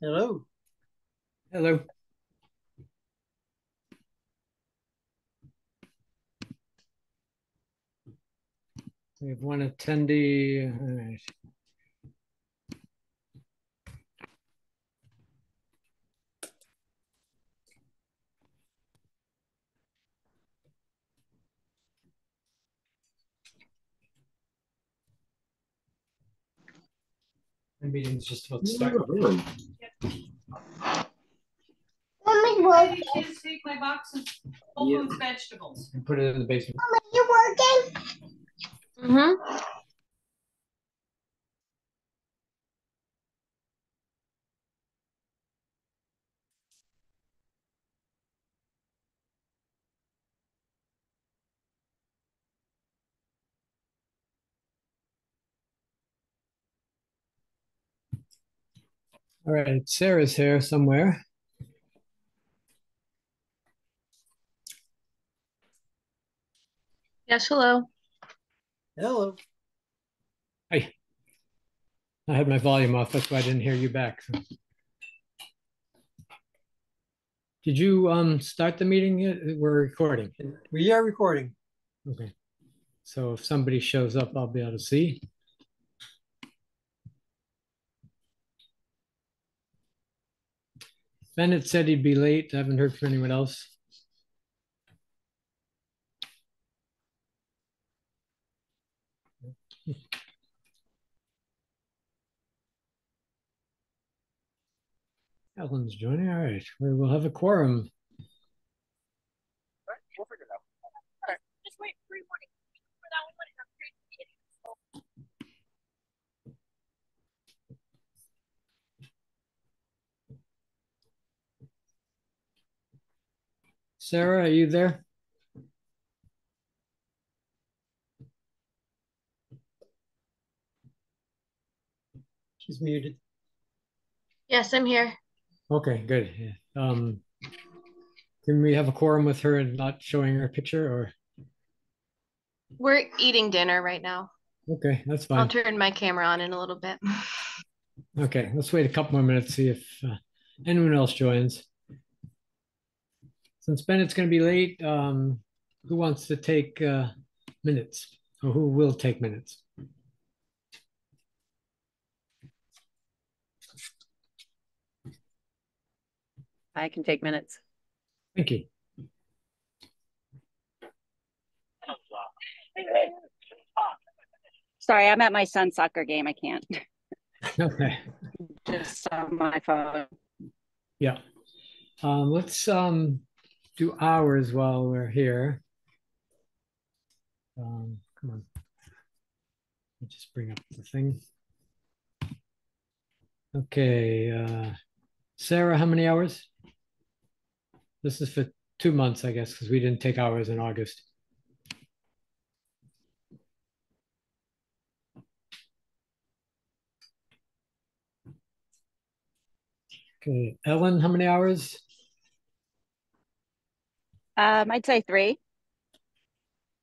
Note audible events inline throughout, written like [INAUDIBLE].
Hello. Hello. We have one attendee. All right. The meeting's just about to start. Mommy, Maybe working? you should take my box of Whole Yeah. Vegetables. And put it in the basement. Mama, you working? Mm-hmm. All right, Sarah's here somewhere. Yes, hello. Hello. Hi. I had my volume off, that's why I didn't hear you back. Did you um start the meeting yet? We're recording. We are recording. Okay. So if somebody shows up, I'll be able to see. Bennett said he'd be late. I haven't heard from anyone else. Ellen's joining. All right, we will have a quorum. Just wait for morning. For that one, I'm great. Sarah, are you there? She's muted. Yes, I'm here. Okay, good. Yeah. Um, can we have a quorum with her and not showing her picture or? We're eating dinner right now. Okay, that's fine. I'll turn my camera on in a little bit. Okay, let's wait a couple more minutes, see if uh, anyone else joins. Since Bennett's going to be late, um, who wants to take uh, minutes or who will take minutes? I can take minutes. Thank you. Sorry, I'm at my son's soccer game. I can't. [LAUGHS] Okay, Just on my phone. yeah. Um, let's um, do hours while we're here. Um, come on. Let me just bring up the thing. Okay, uh, Sarah, how many hours? This is for two months, I guess, because we didn't take hours in August. Okay, Ellen, how many hours? Um, I'd say three.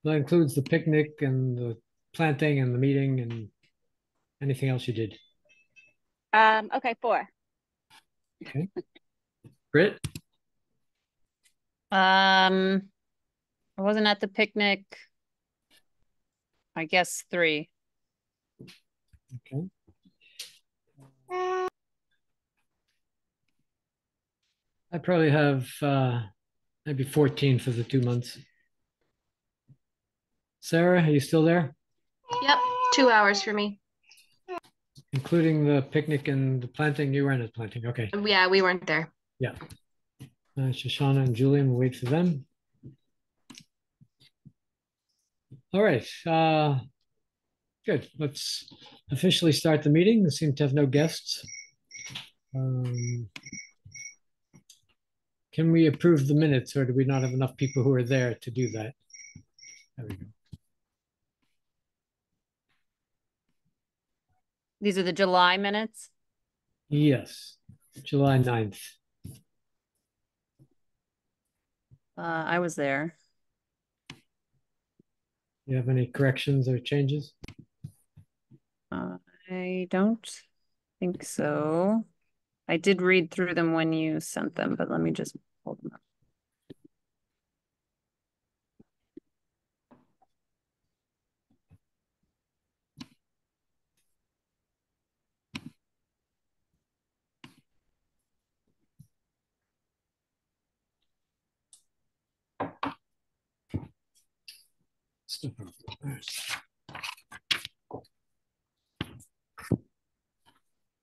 That includes the picnic and the planting and the meeting and anything else you did. Um, okay, four. Okay. Britt? Um, I wasn't at the picnic. I guess three. Okay. I probably have uh, maybe 14 for the two months. Sarah, are you still there? Yep, two hours for me. Including the picnic and the planting? You weren't at planting. Okay. Yeah, we weren't there. Uh, Shoshana and Julian, we'll wait for them. All right. Uh, good. Let's officially start the meeting. We seem to have no guests. Um, can we approve the minutes or do we not have enough people who are there to do that? There we go. These are the July minutes. Yes, July 9th. Uh, I was there. You have any corrections or changes? Uh, I don't think so. I did read through them when you sent them, but let me just hold them up.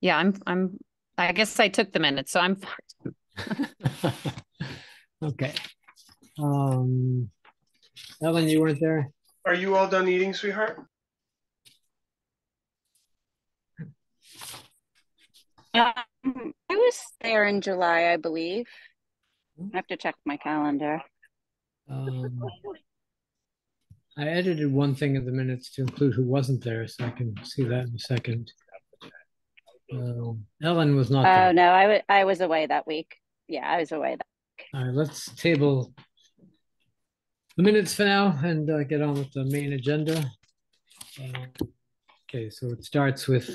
Yeah, I'm, I'm, I guess I took the minutes, so I'm, [LAUGHS] [LAUGHS] Okay. Um, Ellen, you weren't there? Are you all done eating, sweetheart? Um, I was there in July, I believe. I have to check my calendar. Um, I edited one thing in the minutes to include who wasn't there, so I can see that in a second. Um, Ellen was not there. Oh, there. no, I wa- I was away that week. Yeah, I was away. that- All right, let's table the minutes for now and uh, get on with the main agenda. Uh, Okay, so it starts with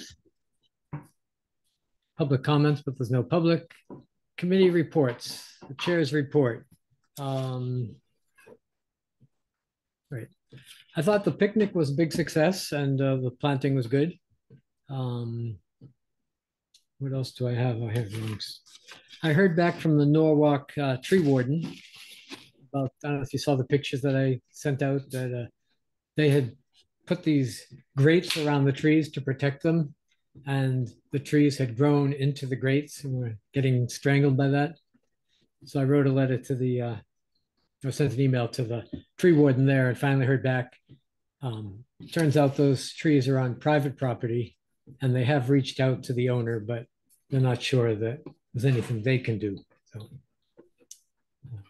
public comments, but there's no public. Committee reports, the chair's report. Um, Right, I thought the picnic was a big success and uh, the planting was good. Um, What else do I have? I have links. I heard back from the Norwalk uh, tree warden about, I don't know if you saw the pictures that I sent out, that uh, they had put these grates around the trees to protect them. And the trees had grown into the grates and were getting strangled by that. So I wrote a letter to the, uh, I sent an email to the tree warden there and finally heard back. Um, turns out those trees are on private property and they have reached out to the owner, but they're not sure that there's anything they can do. So uh,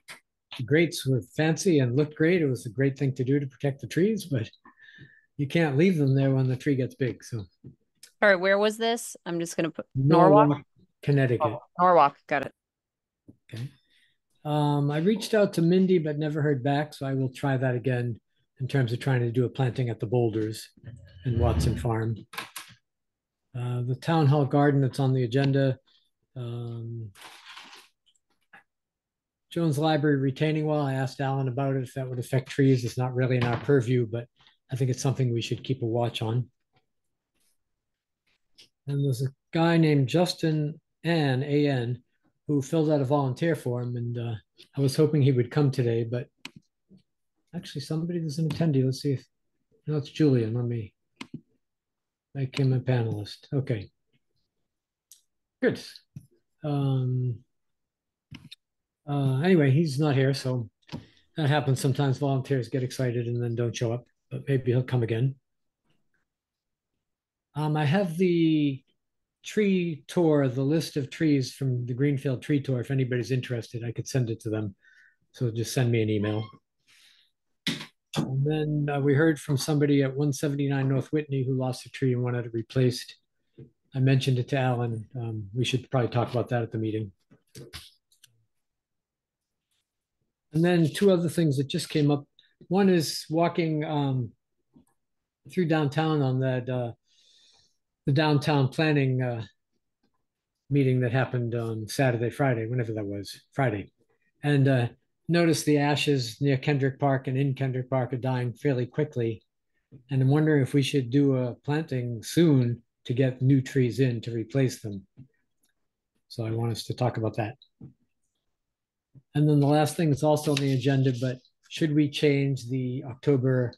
the grates were fancy and looked great. It was a great thing to do to protect the trees, but you can't leave them there when the tree gets big. So all right, where was this? I'm just gonna put Norwalk? Connecticut. Oh, Norwalk, got it. Okay. Um, I reached out to Mindy, but never heard back, so I will try that again in terms of trying to do a planting at the boulders in Watson Farm. Uh, the town hall garden that's on the agenda. Um, Jones Library retaining wall. I asked Alan about it, if that would affect trees. It's not really in our purview, but I think it's something we should keep a watch on. And there's a guy named Justin Ann, A-N, who filled out a volunteer form and uh, I was hoping he would come today, but actually somebody was an attendee. Let's see if, no, it's Julian. Let me make him a panelist. Okay. Good. Um, uh, anyway, he's not here, so that happens. Sometimes volunteers get excited and then don't show up, but maybe he'll come again. Um, I have the tree tour, the list of trees from the Greenfield tree tour. If anybody's interested, I could send it to them. So just send me an email. And then uh, we heard from somebody at 179 North Whitney who lost a tree and wanted it replaced. I mentioned it to Alan. Um, we should probably talk about that at the meeting. And then two other things that just came up. One is walking um, through downtown on that uh, the downtown planning uh, meeting that happened on Saturday, Friday, whenever that was, Friday, and uh, noticed the ashes near Kendrick Park and in Kendrick Park are dying fairly quickly. And I'm wondering if we should do a planting soon to get new trees in to replace them. So I want us to talk about that. And then the last thing is also on the agenda, but should we change the October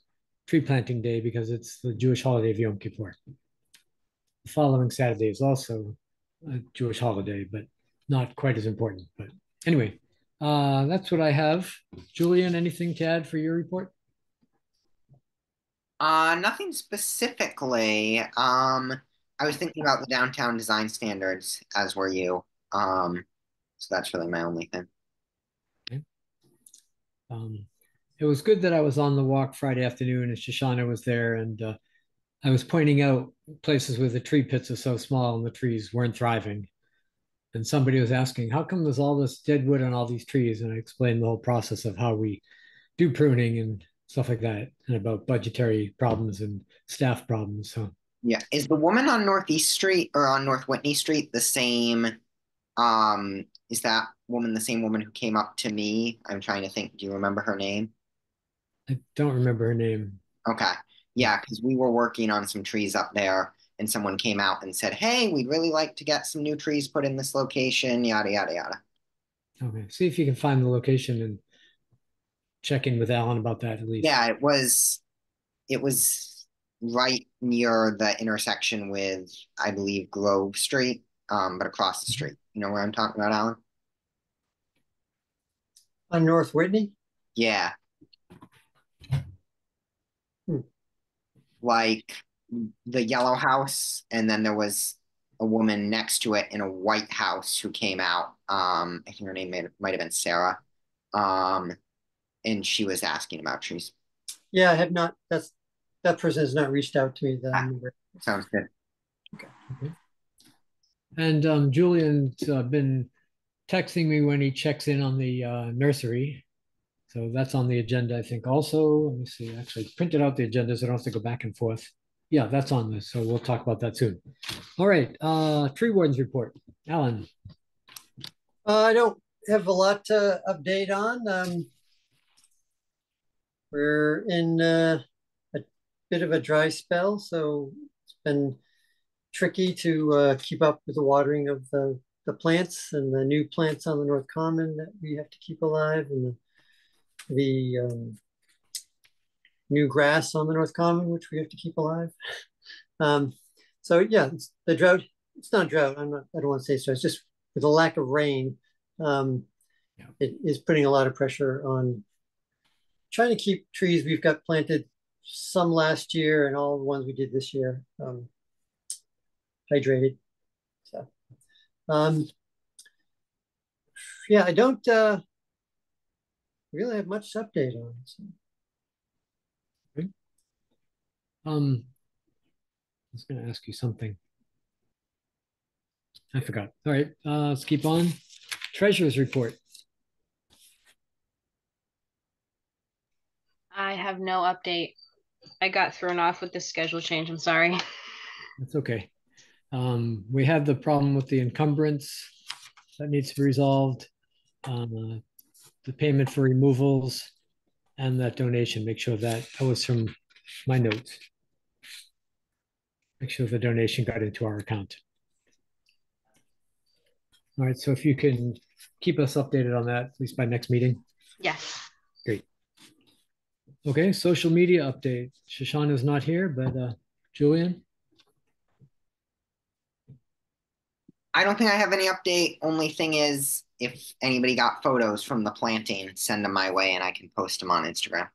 tree planting day because it's the Jewish holiday of Yom Kippur? The following Saturday is also a Jewish holiday, but not quite as important. But anyway, uh, that's what I have. Julian, anything to add for your report? Uh, nothing specifically. Um, I was thinking about the downtown design standards, as were you. Um, so that's really my only thing. Um, it was good that I was on the walk Friday afternoon and Shoshana was there and uh, I was pointing out places where the tree pits are so small and the trees weren't thriving. And somebody was asking, how come there's all this dead wood on all these trees? And I explained the whole process of how we do pruning and stuff like that, and about budgetary problems and staff problems. So Yeah. Is the woman on Northeast Street or on North Whitney Street the same Um, is that woman the same woman who came up to me? I'm trying to think. Do you remember her name? I don't remember her name. Okay. Yeah, because we were working on some trees up there and someone came out and said, Hey, we'd really like to get some new trees put in this location, yada, yada, yada. Okay, see if you can find the location and check in with Alan about that at least. Yeah, it was it was right near the intersection with, I believe, Grove Street, um, but across the street. You know where I'm talking about, Alan? On North Whitney? Yeah. Hmm. Like the yellow house, and then there was a woman next to it in a white house who came out. Um, I think her name might have been Sarah. Um, and she was asking about trees. Yeah, I have not, that's, that person has not reached out to me that I'm aware. Sounds good. Okay. And um, Julian's uh, been texting me when he checks in on the uh, nursery. So that's on the agenda, I think. Also, let me see. Actually, I printed out the agenda so I don't have to go back and forth. Yeah, that's on this. So we'll talk about that soon. All right. Uh, tree wardens report. Alan. Uh, I don't have a lot to update on. Um, we're in uh, a bit of a dry spell, so it's been tricky to uh, keep up with the watering of the, the plants and the new plants on the North Common that we have to keep alive and the, the um, new grass on the North Common, which we have to keep alive. [LAUGHS] Um, so yeah, it's, the drought, it's not drought. I'm not, I don't want to say so. It's just with the lack of rain, um, Yeah. it is putting a lot of pressure on trying to keep trees we've got planted some last year and all the ones we did this year um, hydrated. So, um, yeah, I don't uh, really have much update on. So. Um, I was going to ask you something. I forgot. All right, uh, let's keep on. Treasurer's report. I have no update. I got thrown off with the schedule change. I'm sorry. That's okay. Um, we have the problem with the encumbrance that needs to be resolved. Uh, the payment for removals and that donation. Make sure that that was from my notes. Make sure the donation got into our account. All right, so if you can keep us updated on that, at least by next meeting. Yes. Great. Okay, social media update. Shoshana's not here, but uh, Julian? I don't think I have any update. Only thing is, if anybody got photos from the planting, send them my way and I can post them on Instagram.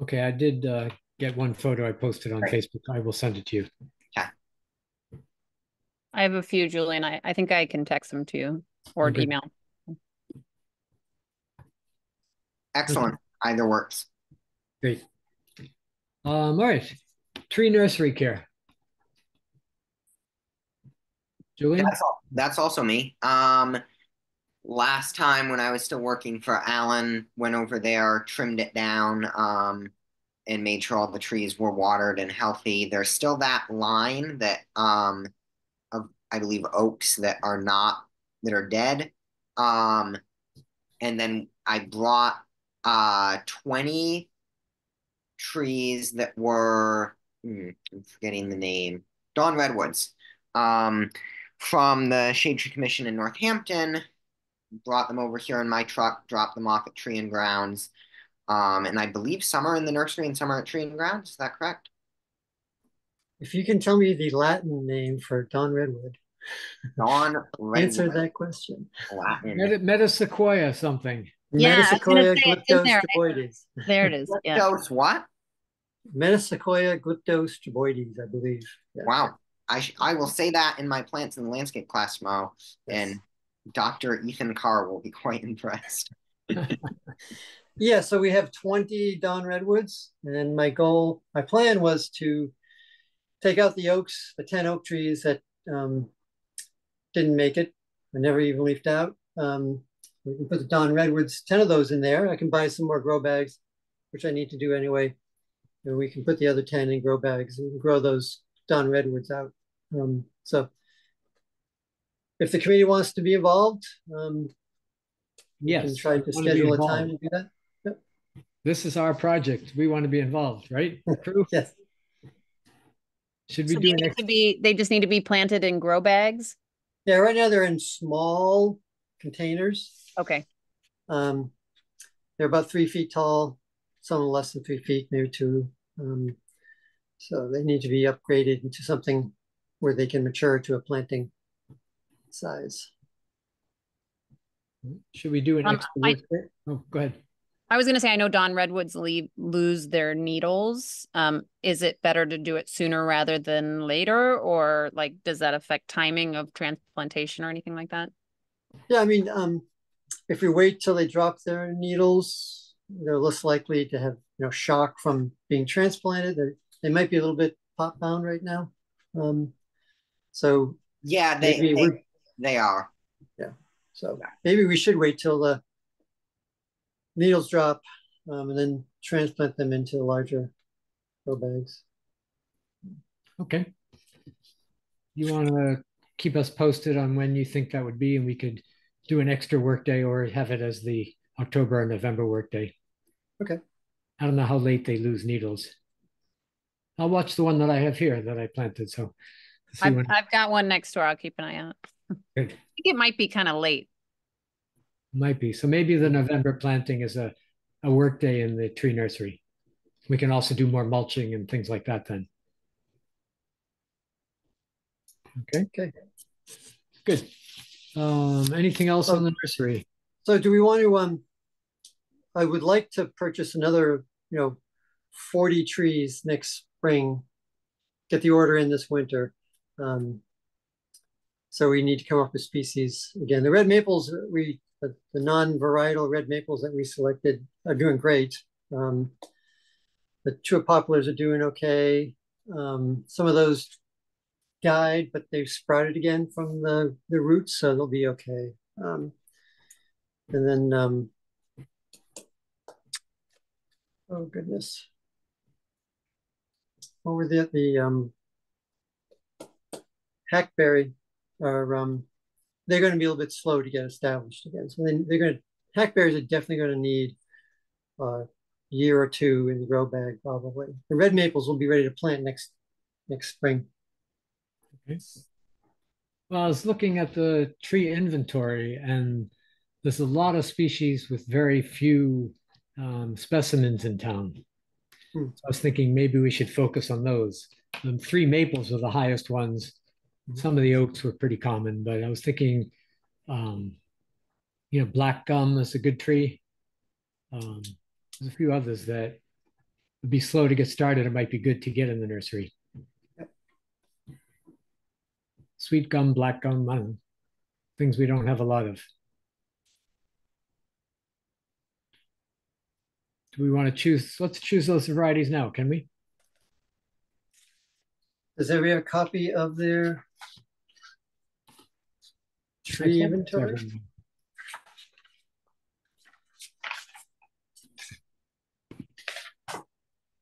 Okay, I did uh, get one photo I posted on Great. Facebook. I will send it to you. Yeah. I have a few, Julian. I, I think I can text them to you or Okay. email. Excellent. Either works. Great. Um, all right, tree nursery care. Julian? That's all, that's also me. Um, last time when I was still working for Alan, went over there, trimmed it down, um, and made sure all the trees were watered and healthy. There's still that line that um of I believe oaks that are not that are dead. Um, and then I brought uh 20 trees that were hmm, I'm forgetting the name. Dawn Redwoods. Um, from the Shade Tree Commission in Northampton, brought them over here in my truck, dropped them off at Tree and Grounds. Um, and I believe some are in the nursery and some are at Tree and Grounds. Is that correct? If you can tell me the Latin name for Dawn Redwood, Dawn [LAUGHS] answer that question. Latin. Meta, Metasequoia something. Yeah, I was gonna Metasequoia say it's in there. glyptostroboides. There it is. [LAUGHS] Yeah. Dose what? Metasequoia glyptostroboides, I believe. Yeah. Wow. I, sh- I will say that in my plants and landscape class tomorrow, and Dr. Ethan Carr will be [LAUGHS] quite impressed. [LAUGHS] Yeah, so we have 20 Dawn Redwoods, and my goal, my plan was to take out the oaks, the 10 oak trees that um, didn't make it, I never even leafed out. Um, we can put the Dawn Redwoods, 10 of those in there. I can buy some more grow bags, which I need to do anyway. And we can put the other 10 in grow bags and grow those Dawn Redwoods out. Um, so if the committee wants to be involved, um, we can Yes. try to wanna schedule a time to do that. This is our project. We want to be involved, right? [LAUGHS] Crew? Yes. Should we So do they an need to be, they just need to be planted in grow bags? Yeah, right now they're in small containers. Okay, Um, they're about three feet tall, some less than three feet, maybe two. Um, so they need to be upgraded into something where they can mature to a planting size. should we do an Um, I- Oh, go ahead. I was gonna say, I know Dawn Redwoods leave, lose their needles. Um, is it better to do it sooner rather than later? Or like, does that affect timing of transplantation or anything like that? Yeah, I mean, um, if we wait till they drop their needles, they're less likely to have, you know, shock from being transplanted. They they might be a little bit pot bound right now. Um, so Yeah, they, they, they are. Yeah. So maybe we should wait till the needles drop, um, and then transplant them into larger grow bags. Okay. You want to keep us posted on when you think that would be, and we could do an extra workday or have it as the October or November workday. Okay. I don't know how late they lose needles. I'll watch the one that I have here that I planted, so. I've, when- I've got one next door. I'll keep an eye out. [LAUGHS] I think it might be kind of late. Might be. So maybe the November planting is a, a work day in the tree nursery. We can also do more mulching and things like that then. Okay. Okay. Good. Um, anything else on the nursery? So do we want to, um, I would like to purchase another, you know, forty trees next spring. Get the order in this winter. Um, so we need to come up with species again. The red maples, we, the, the non-varietal red maples that we selected are doing great. Um, the two poplars are doing okay. Um, some of those died, but they've sprouted again from the, the roots, so they'll be okay. Um, and then, um, oh goodness. What were the, the, um, hackberry are, um, they're going to be a little bit slow to get established again. So then they're going to, hackberries are definitely going to need a year or two in the grow bag, probably. The red maples will be ready to plant next, next spring. Okay. Well, I was looking at the tree inventory and there's a lot of species with very few um, specimens in town. Hmm. So I was thinking maybe we should focus on those. Um, three maples were the highest ones. Mhm. Some of the oaks were pretty common, but I was thinking, um, you know, black gum is a good tree. Um, there's a few others that would be slow to get started. It might be good to get in the nursery. Sweet gum, black gum, know, things we don't have a lot of. Do we want to choose? Let's choose those varieties now, can we? Does everybody have a copy of their tree inventory?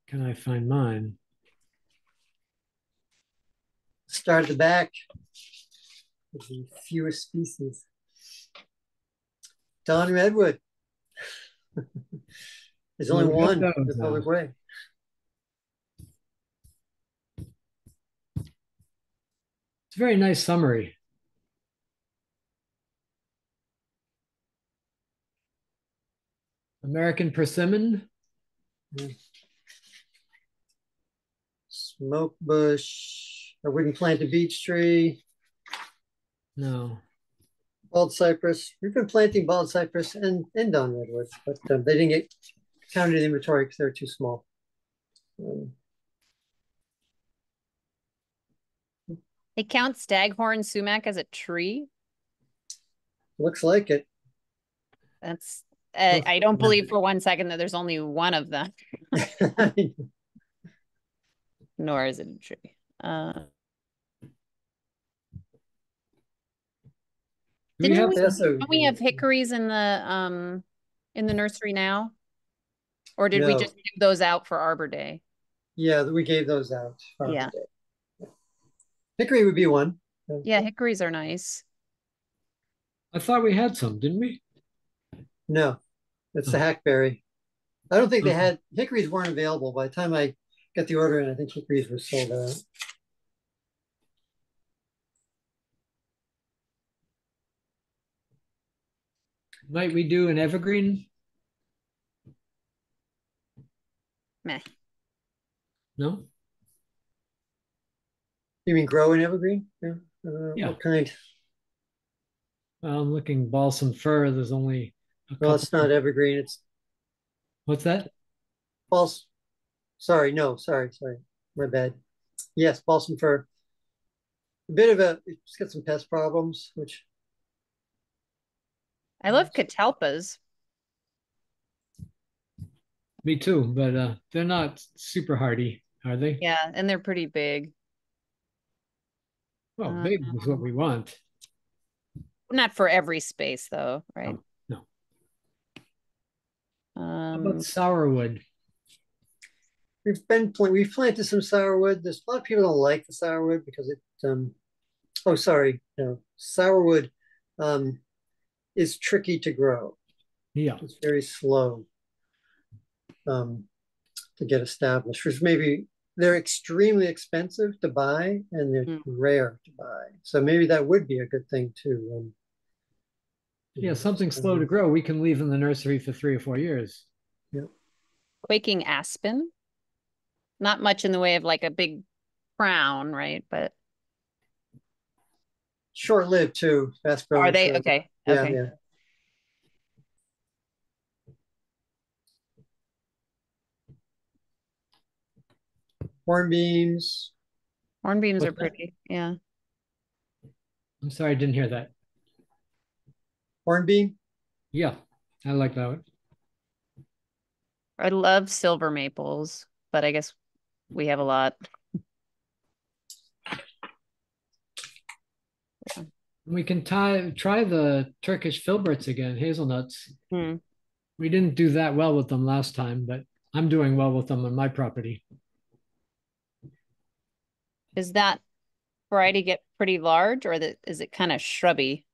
Can I find mine? Start at the back. with the fewest species. Dawn Redwood. [LAUGHS] There's only Well, we got one in the public way. It's a very nice summary. American persimmon, Smoke bush, I wouldn't plant a beech tree, no. bald cypress. We've been planting bald cypress and, and Dawn Redwood, but um, they didn't get counted in inventory because they're too small. Um, They count staghorn sumac as a tree? looks like it. That's, uh, I don't believe for one second that there's only one of them, [LAUGHS] nor is it a tree. Uh, Do we Didn't have we- don't we have hickories in the, um, in the nursery now? Or did we just give those out for Arbor Day? Yeah, we gave those out. for Yeah. Arbor Day. Hickory would be one. Yeah, hickories are nice. I thought we had some, didn't we? No, it's the oh. hackberry. I don't think they had, hickories weren't available. By the time I got the order in, I think hickories were sold out. Might we do an evergreen? Meh. No? You mean grow an evergreen? Yeah. Uh, Yeah. What kind? Well, I'm looking balsam fir. There's only a Well, it's couple- not evergreen. It's What's that? false. Sorry, no, sorry, sorry. My bad. Yes, balsam fir. A bit of a, it's got some pest problems, which I love catalpas. Me too, but uh, they're not super hardy, are they? Yeah, and they're pretty big. Well, big is what we want. Not for every space though, right? no. How Um, about sourwood? we've been, pla- we've planted some sourwood. There's a lot of people don't like the sourwood because it, um, oh, sorry, no, sourwood, um, is tricky to grow. Yeah. It's very slow um, to get established, which maybe they're extremely expensive to buy and they're Mm. rare to buy. So maybe that would be a good thing too. Um, Yeah, something slow to grow. We can leave in the nursery for three or four years. quaking aspen. Not much in the way of like a big crown, right? But Short lived too, fast growing. are they short- okay? Yeah, okay. yeah. Hornbeams, Hornbeams are What's that? pretty. Yeah. I'm sorry, I didn't hear that. hornbeam, Yeah, I like that one. I love silver maples, but I guess we have a lot. We can tie try the Turkish filberts again, hazelnuts. Hmm. We didn't do that well with them last time, but I'm doing well with them on my property. Is that variety get pretty large or that is it kind of shrubby?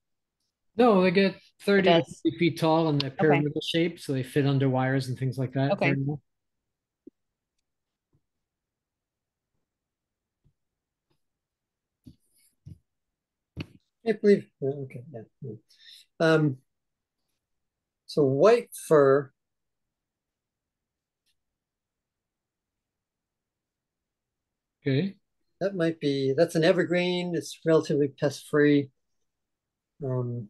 No, they get 30 to does. 50 feet tall and they're pyramidal shaped, so they fit under wires and things like that. Okay. very well. I believe, yeah, okay, yeah. yeah. Um, so white fir, Okay. That might be, that's an evergreen, it's relatively pest free. Um,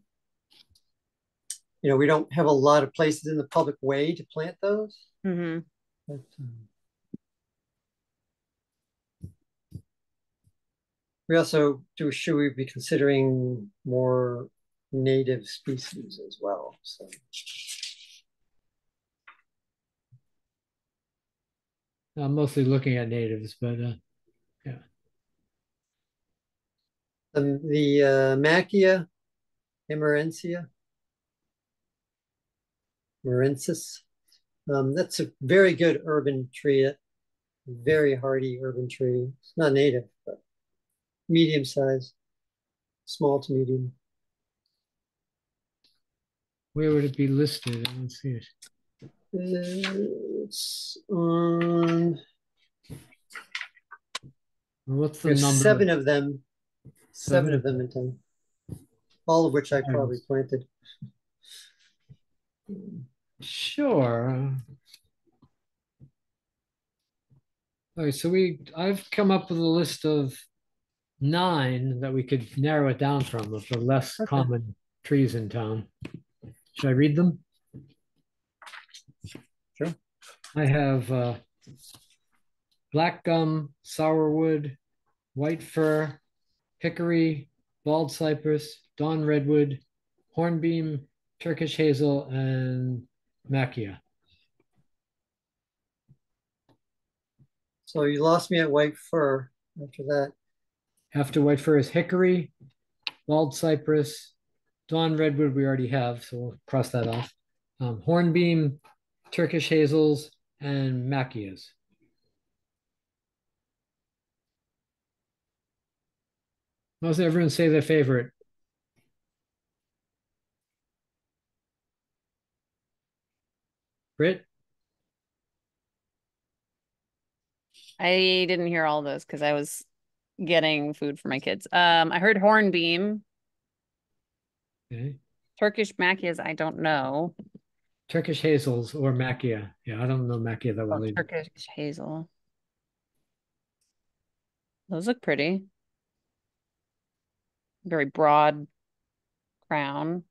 you know, we don't have a lot of places in the public way to plant those. Mm-hmm. but, um, We also do, should we be considering more native species as well? So, I'm mostly looking at natives, but uh, um, the uh, Maackia, Emerencia, Marensis, um, that's a very good urban tree, very hardy urban tree. It's not native, but medium size, small to medium. where would it be listed? I don't see it. It's on, What's the there's number? seven of them, seven Seven. of them in town. All of which I probably planted. Sure. All right, so we, I've come up with a list of nine that we could narrow it down from of the less Okay. common trees in town. Should I read them? Sure. I have uh, black gum, sourwood, white fir, hickory, bald cypress, dawn redwood, hornbeam, Turkish hazel, and maackia. So you lost me at white fir after that. After white fir is hickory, bald cypress, dawn redwood we already have, so we'll cross that off. Um, hornbeam, Turkish hazels, and maackias. How's everyone say their favorite? Brit? I didn't hear all those because I was getting food for my kids. Um, I heard hornbeam. Okay. Turkish maackias, I don't know. Turkish hazels or maackia? Yeah, I don't know maackia. that well. Oh, Turkish hazel. Those look pretty. Very broad crown.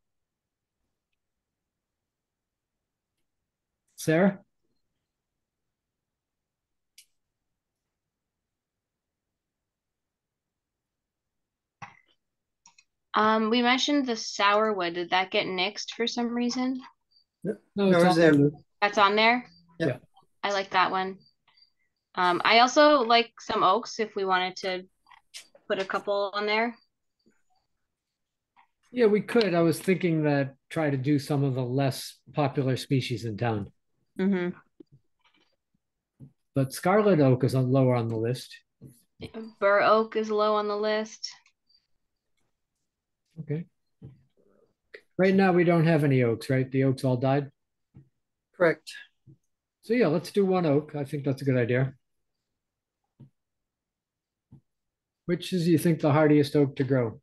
Sarah? Um, we mentioned the sourwood. Did that get nixed for some reason? No, No, it's it's on there. That's on there? Yeah. I like that one. Um, I also like some oaks if we wanted to put a couple on there. Yeah, we could. I was thinking that try to do some of the less popular species in town. Mm-hmm. But scarlet oak is on lower on the list. Bur oak is low on the list. Okay. Right now, we don't have any oaks, right? The oaks all died. Correct. So yeah, let's do one oak. I think that's a good idea. Which is you think the hardiest oak to grow?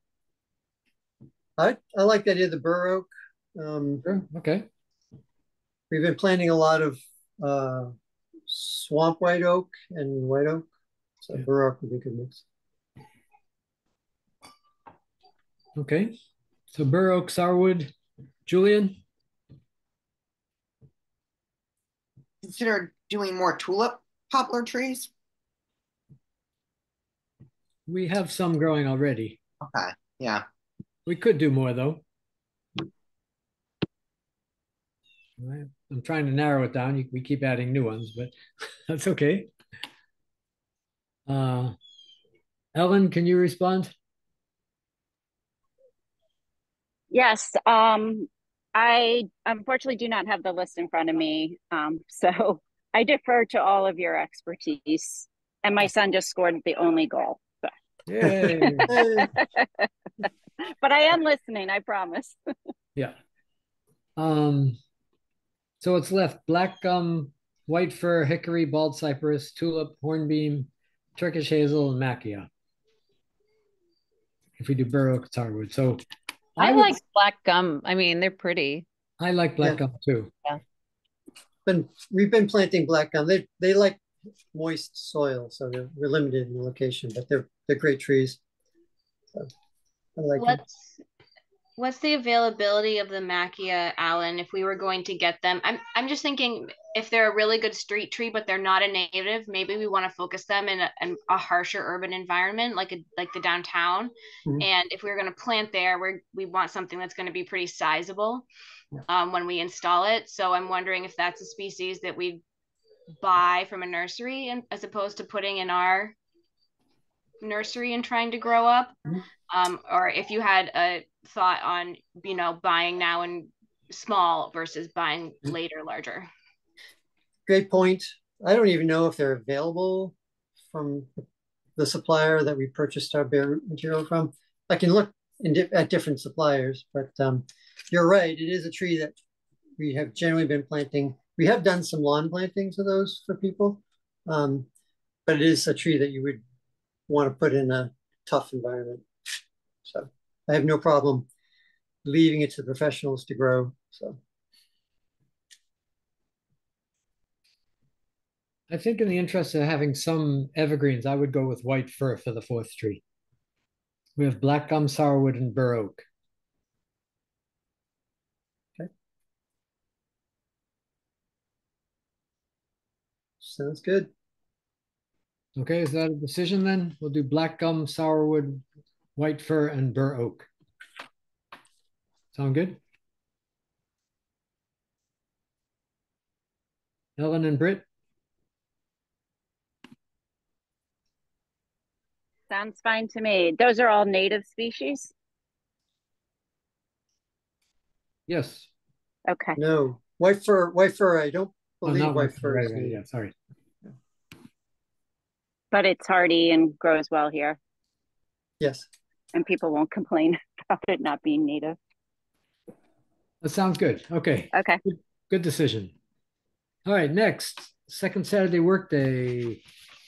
I, I like the idea of the bur oak. Um, Sure. Okay. we've been planting a lot of uh, swamp white oak and white oak. So Yeah. bur oak would be a good mix. Okay. So bur oak, sourwood, Julian. Consider doing more tulip poplar trees. We have some growing already. Okay, yeah. We could do more though. Right. I'm trying to narrow it down. We keep adding new ones, but [LAUGHS] that's okay. Uh, Ellen, can you respond? Yes, um, I unfortunately do not have the list in front of me. Um, [LAUGHS] so I defer to all of your expertise. And my son just scored the only goal. So. Yay. [LAUGHS] Hey, [LAUGHS] But I am listening, I promise. [LAUGHS] Yeah. Um, so it's left black gum, white fir, hickory, bald cypress, tulip, hornbeam, Turkish hazel, and maackia. If we do bur oak, sourwood. So I would- like black gum. I mean, they're pretty. I like black Yeah. gum too. Yeah. Been we've been planting black gum. They they like moist soil, so they're, we're limited in the location, but they're they're great trees. So I like. What's what's the availability of the Maackia, Alan, if we were going to get them? I'm I'm just thinking if they're a really good street tree, but they're not a native, maybe we want to focus them in a, in a harsher urban environment, like a like the downtown. Mhm. And if we we're going to plant there, we're we want something that's going to be pretty sizable um, when we install it. So I'm wondering if that's a species that we buy from a nursery, and as opposed to putting in our nursery and trying to grow up Mhm. um, or if you had a thought on you know buying now and small versus buying later larger Great point. I don't even know if they're available from the supplier that we purchased our bare root material from. I can look in di- at different suppliers, but um, you're right. It is a tree that we have generally been planting. We have done some lawn plantings of those for people, um, but it is a tree that you would want to put in a tough environment. So I have no problem leaving it to professionals to grow. So I think in the interest of having some evergreens, I would go with white fir for the fourth tree. We have black gum, sourwood, and bur oak. Okay. Sounds good. Okay, is that a decision then? We'll do black gum, sourwood, white fir, and bur oak. Sound good? Ellen and Britt? Sounds fine to me. Those are all native species? Yes. Okay. No, white fir, white fir, I don't Oh, believe not white fir. Right, right, yeah, sorry. But it's hardy and grows well here, Yes. and people won't complain [LAUGHS] about it not being native. That sounds good. Okay, Okay. good decision. All right, next, second Saturday workday.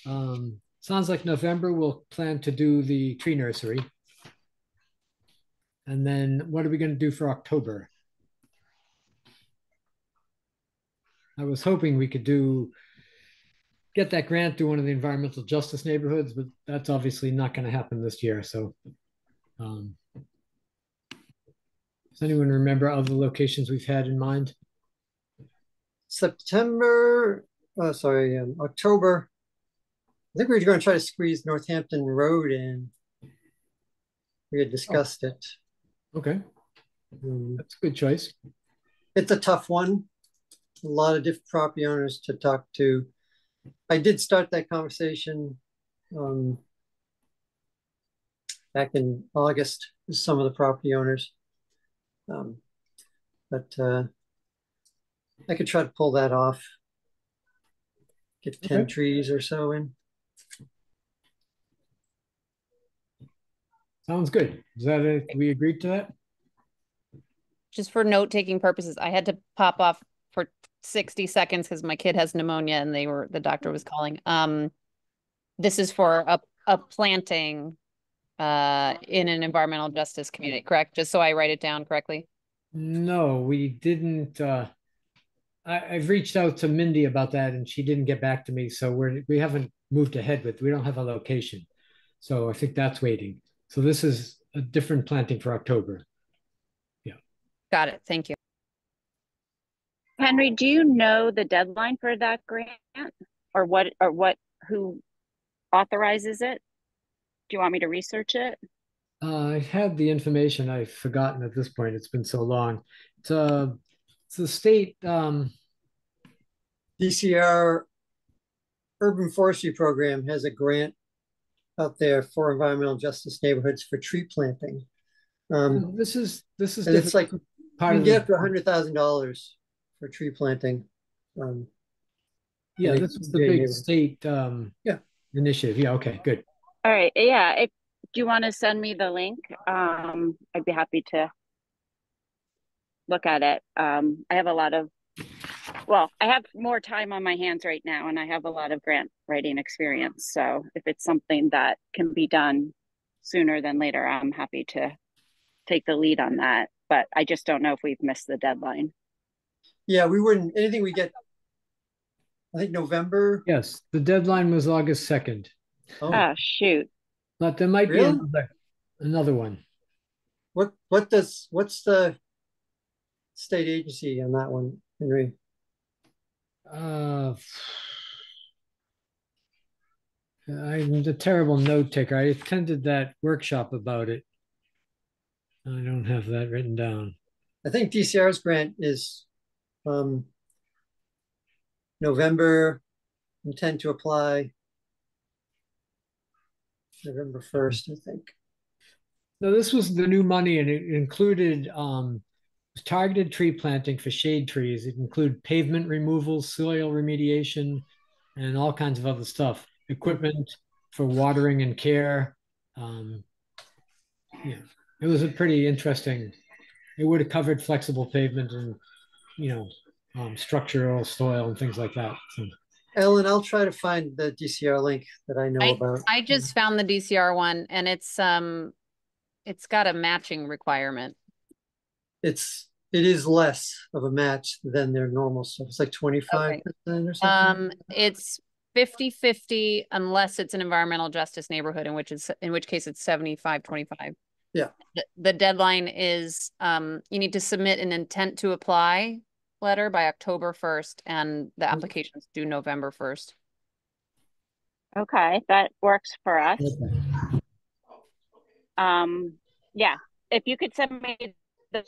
Um, sounds like November we'll plan to do the tree nursery. And then what are we gonna do for October? I was hoping we could do, get that grant to one of the environmental justice neighborhoods, but that's obviously not gonna happen this year, so. um, Does anyone remember other locations we've had in mind? September, oh, sorry, um, October. I think we were going to try to squeeze Northampton Road in. We had discussed it. Okay, Um, that's a good choice. It's a tough one. A lot of different property owners to talk to. I did start that conversation um, back in August with some of the property owners. Um, but uh, I could try to pull that off. Get 10 Okay. trees or so in. Sounds good. Is that it? We agreed to that? Just for note-taking purposes, I had to pop off for sixty seconds because my kid has pneumonia and they were, the doctor was calling. Um, this is for a, a planting uh, in an environmental justice community, correct? Just so I write it down correctly. No, we didn't. Uh, I, I've reached out to Mindy about that and she didn't get back to me. So we're, we haven't moved ahead with, we don't have a location. So I think that's waiting. So this is a different planting for October. Yeah got it. Thank you. Henry, do you know the deadline for that grant? Or what, or what, who authorizes it? Do you want me to research it? Uh, I had the information. I've forgotten at this point. It's been so long. It's a, it's the state, um, DCR Urban Forestry Program has a grant out there for environmental justice neighborhoods for tree planting. Um, this is, this is. and it's like, different. you of get the- up to a hundred thousand dollars for tree planting. Um, Yeah, this is the big yeah. state, um. Yeah. Initiative. Yeah, okay, good. All right, yeah, if, do you want to send me the link? Um, I'd be happy to look at it. Um, I have a lot of, well, I have more time on my hands right now and I have a lot of grant writing experience. So if it's something that can be done sooner than later, I'm happy to take the lead on that. But I just don't know if we've missed the deadline. Yeah, we wouldn't, anything we get, I think November. Yes, the deadline was August second, Oh, Oh, shoot. but there might be another, another one. what, what does, what's the state agency on that one, Henry? Uh, I'm a terrible note taker. I attended that workshop about it. I don't have that written down. I think DCR's grant is um, November, intend to apply November 1st, I think. No, this was the new money and it included um targeted tree planting for shade trees. It included pavement removal, soil remediation, and all kinds of other stuff. Equipment for watering and care. Um, yeah, it was a pretty interesting. It would have covered flexible pavement and you know um, structural soil and things like that. So, Ellen, I'll try to find the DCR link that I know I, about. I just found the DCR one and it's, um, it's got a matching requirement. It's, it is less of a match than their normal stuff. It's like 25% or something. Um, it's 50-50 unless it's an environmental justice neighborhood, in which is, in which case it's 75-25. Yeah. The, the deadline is, um, you need to submit an intent to apply letter by October first, and the Mm-hmm. application's due November first. Okay, that works for us. okay. Um, yeah, if you could send me the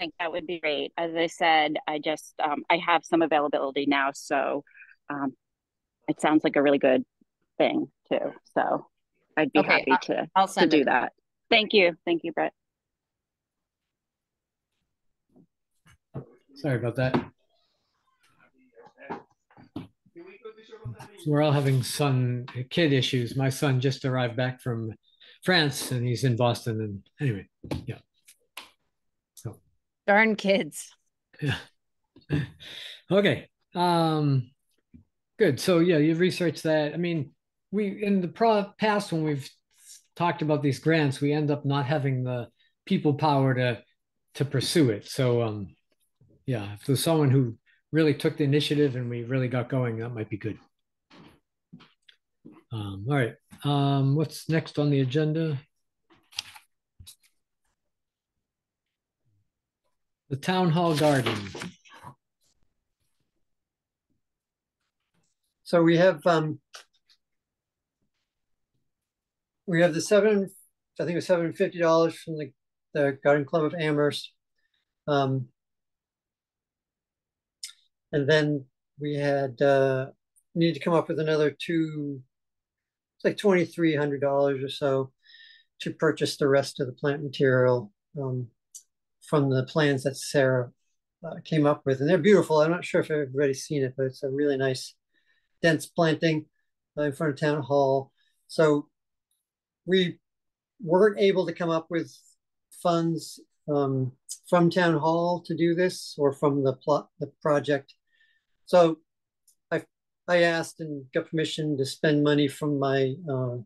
link, that would be great. As I said, I just, um, I have some availability now, so, um, it sounds like a really good thing too, so I'd be Okay, happy to, I'll to do it. that. Thank you, thank you, Brett. Sorry about that. So we're all having son kid issues. My son just arrived back from France and he's in Boston. And anyway, yeah. So Darn kids. yeah. [LAUGHS] Okay. Um, good. So yeah, you've researched that. I mean, we in the pro- past when we've talked about these grants, we end up not having the people power to to pursue it. So um, yeah, if there's someone who really took the initiative and we really got going, that might be good. Um, all right. Um, what's next on the agenda? The town hall garden. So we have, um, we have the seven, I think it was seven fifty dollars from the, the Garden Club of Amherst. Um, and then we had, uh, need to come up with another two, it's like twenty-three hundred dollars or so to purchase the rest of the plant material, um, from the plans that Sarah uh, came up with, and they're beautiful. I'm not sure if everybody's seen it, but it's a really nice dense planting uh, in front of town hall. So we weren't able to come up with funds um, from town hall to do this or from the plot the project. So I I asked and got permission to spend money from my uh,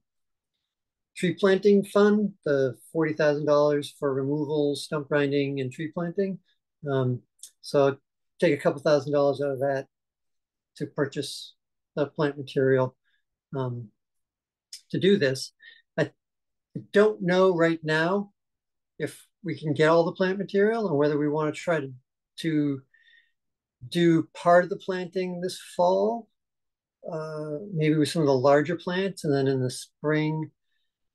tree planting fund, the forty thousand dollars for removal, stump grinding, and tree planting. Um, so take a couple thousand dollars out of that to purchase the plant material um, to do this. I don't know right now if we can get all the plant material and whether we want to try to, to do part of the planting this fall, uh, maybe with some of the larger plants, and then in the spring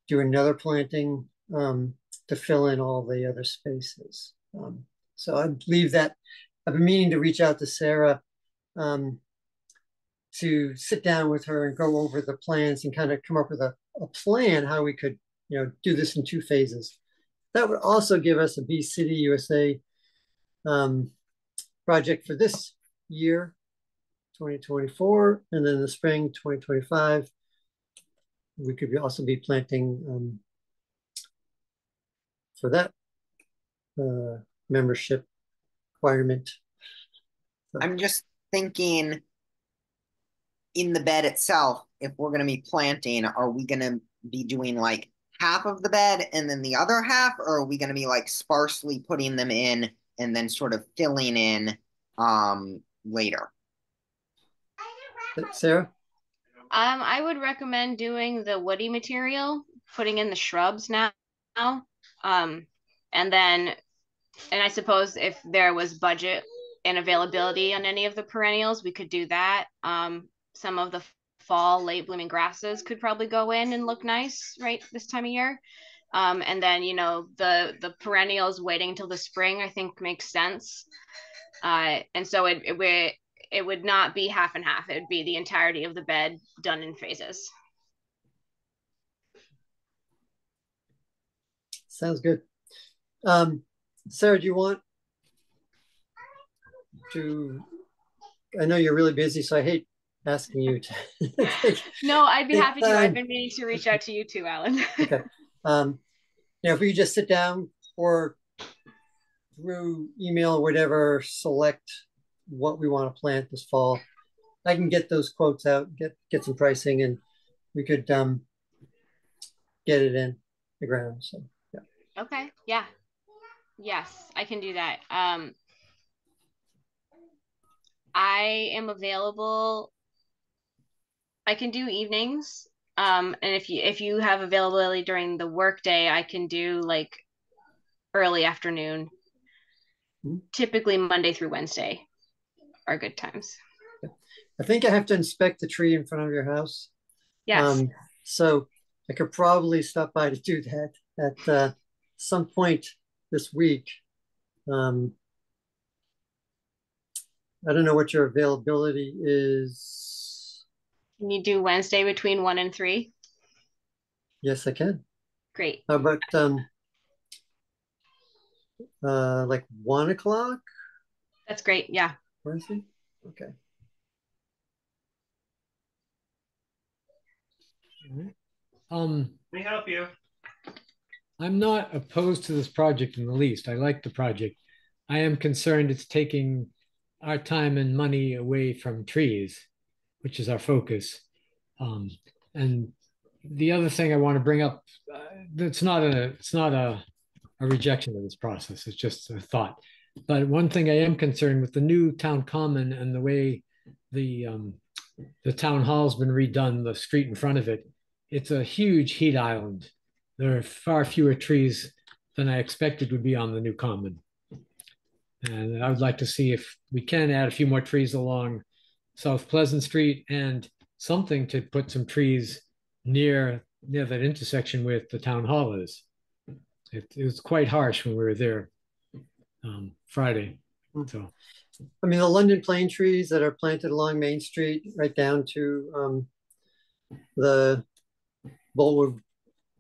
do another planting um, to fill in all the other spaces. Um, so I believe that I've been meaning to reach out to Sarah um, to sit down with her and go over the plans and kind of come up with a, a plan how we could, you know, do this in two phases. That would also give us a Bee City USA um, project for this year, 2024, and then the spring 2025. We could be also be planting um, for that uh, membership requirement. I'm just thinking in the bed itself, if we're going to be planting, are we going to be doing like half of the bed and then the other half, or are we going to be like sparsely putting them in and then sort of filling in um, later? Sarah? Um, I would recommend doing the woody material, putting in the shrubs now. Um, and then, and I suppose if there was budget and availability on any of the perennials, we could do that. Um, some of the fall late blooming grasses could probably go in and look nice right this time of year. Um, and then you know the the perennials waiting until the spring I think makes sense. Uh, and so it, it would it would not be half and half. It would be the entirety of the bed done in phases. Sounds good. Um, Sarah, do you want to? I know you're really busy, so I hate asking you to. no, I'd be happy to. I've been meaning to reach out to you too, Alan. [LAUGHS] okay. Um, you know, if you just sit down or through email or whatever, select what we want to plant this fall. I can get those quotes out, get get some pricing, and we could um, get it in the ground. So yeah. Okay. Yeah. Yes, I can do that. Um, I am available I can do evenings. Um, and if you if you have availability during the workday, I can do like early afternoon. Mm-hmm. Typically Monday through Wednesday are good times. I think I have to inspect the tree in front of your house. Yes. Um, so I could probably stop by to do that at uh, some point this week. Um, I don't know what your availability is can you do Wednesday between one and three? Yes, I can. Great. How about um uh like one o'clock? That's great. Yeah. Wednesday? Okay. Um Let me help you. I'm not opposed to this project in the least. I like the project. I am concerned it's taking our time and money away from trees, which is our focus. Um, and the other thing I want to bring up, uh, it's not a, it's not a, a rejection of this process. It's just a thought. But one thing I am concerned with the new town common and the way the um, the town hall's been redone, the street in front of it, it's a huge heat island. There are far fewer trees than I expected would be on the new common. And I would like to see if we can add a few more trees along South Pleasant Street and something to put some trees near near that intersection with the town hall is. It, it was quite harsh when we were there um, Friday. So I mean, the London plane trees that are planted along Main Street, right down to um, the Boltwood,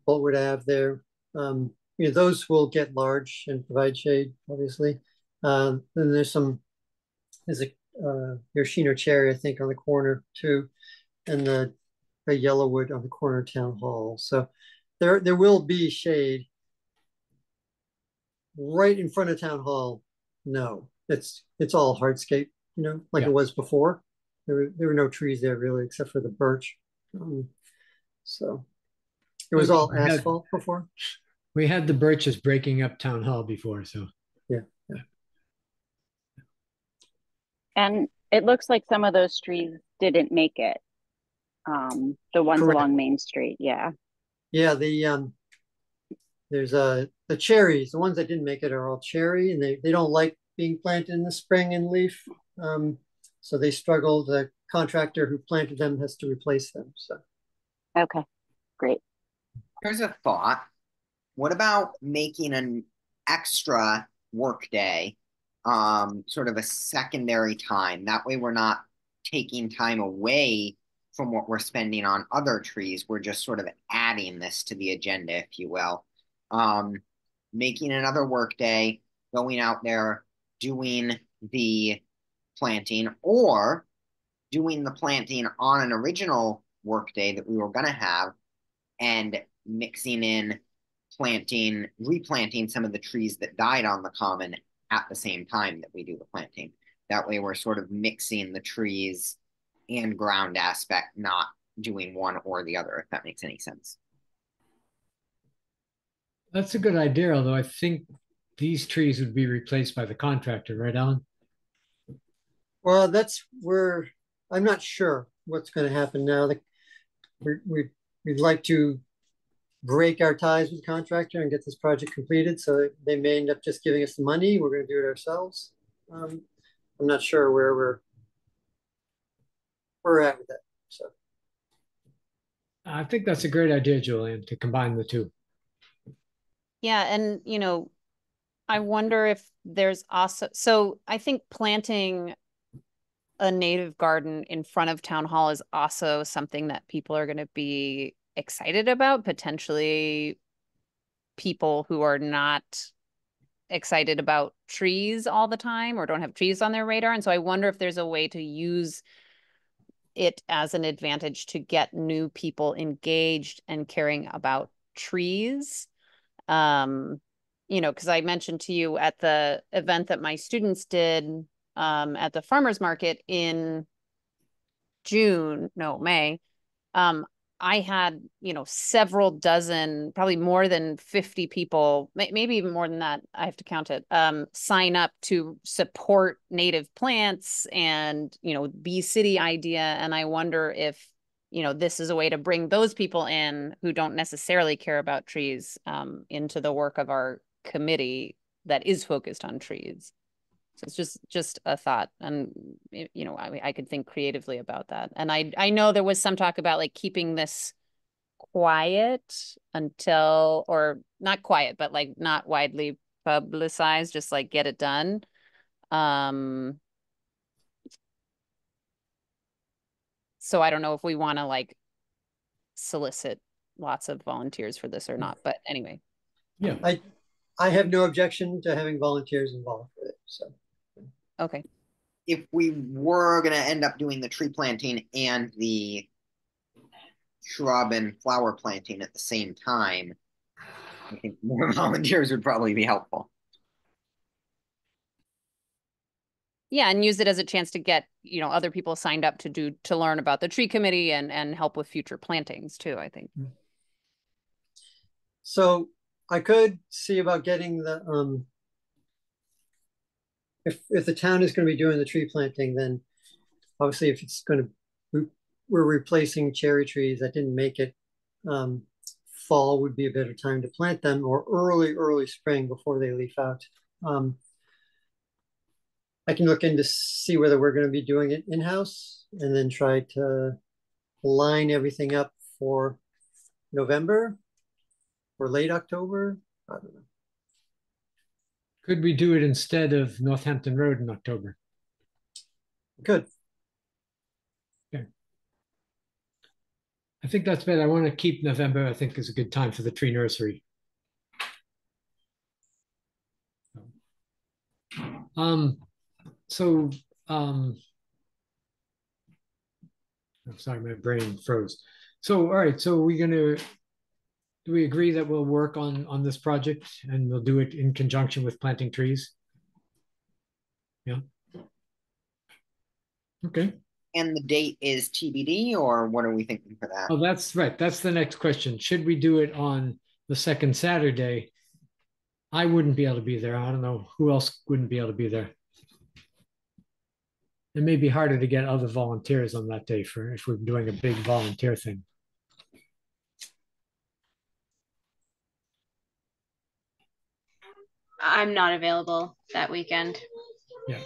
Boltwood Ave there. Um, you know, those will get large and provide shade, obviously. Uh, then there's some, there's a uh, Yoshino cherry, I think, on the corner too, and the, the yellowwood on the corner of Town Hall. So there, there will be shade right in front of Town Hall. No, it's it's all hardscape, you know, like Yeah. it was before. There were there were no trees there really, except for the birch. Um, so it was all asphalt before. we had the birches breaking up town hall before, so And it looks like some of those trees didn't make it. Um, the ones Correct. along Main Street, yeah. Yeah, the um, there's uh the cherries. The ones that didn't make it are all cherry, and they they don't like being planted in the spring and leaf. Um, so they struggle. The contractor who planted them has to replace them. So Okay, great. Here's a thought. What about making an extra workday, um, sort of a secondary time? That way we're not taking time away from what we're spending on other trees. We're just sort of adding this to the agenda, if you will. Um, making another workday, going out there, doing the planting, or doing the planting on an original workday that we were going to have and mixing in planting, replanting some of the trees that died on the common at the same time that we do the planting. That way, we're sort of mixing the trees and ground aspect, not doing one or the other, if that makes any sense. that's a good idea. Although I think these trees would be replaced by the contractor, right, Alan? well, that's where I'm not sure what's going to happen now. The, we we we'd like to break our ties with the contractor and get this project completed. So they may end up just giving us the money. We're going to do it ourselves. Um, I'm not sure where we're we're at with that. So I think that's a great idea, Julian, to combine the two. Yeah, and you know, I wonder if there's also so I think planting a native garden in front of town hall is also something that people are going to be excited about, potentially people who are not excited about trees all the time or don't have trees on their radar. And so I wonder if there's a way to use it as an advantage to get new people engaged and caring about trees um you know because i mentioned to you at the event that my students did um at the farmers market in june no may um i had you know several dozen probably more than 50 people maybe even more than that i have to count it um sign up to support native plants and you know bee city idea. And i wonder if you know this is a way to bring those people in who don't necessarily care about trees um, into the work of our committee that is focused on trees so it's just just a thought and you know I, I could think creatively about that and i i know there was some talk about like keeping this quiet until or not quiet but like not widely publicized just like get it done um so I don't know if we want to like solicit lots of volunteers for this or not, but anyway. Yeah. I I have no objection to having volunteers involved with it. So Okay. If we were going to end up doing the tree planting and the shrub and flower planting at the same time, I think more [LAUGHS] volunteers would probably be helpful. Yeah, and use it as a chance to get, you know, other people signed up to do, to learn about the tree committee and, and help with future plantings too, I think. So I could see about getting the, um, if, if the town is gonna be doing the tree planting, then obviously if it's gonna, we- we're replacing cherry trees that didn't make it. Um, fall would be a better time to plant them or early, early spring before they leaf out. Um, I can look into see whether we're gonna be doing it in-house and then try to line everything up for November or late October. I don't know. Could we do it instead of Northampton Road in October? Good. I think that's better. I want to keep November, I think is a good time for the tree nursery. Um, so, um, I'm sorry, my brain froze. So, all right, so we're gonna, do we agree that we'll work on, on this project and we'll do it in conjunction with planting trees? Yeah. Okay. And the date is TBD, or what are we thinking for that? Oh, that's right. That's the next question. Should we do it on the second Saturday? I wouldn't be able to be there. I don't know who else wouldn't be able to be there. It may be harder to get other volunteers on that day for if we're doing a big volunteer thing. I'm not available that weekend. Yeah.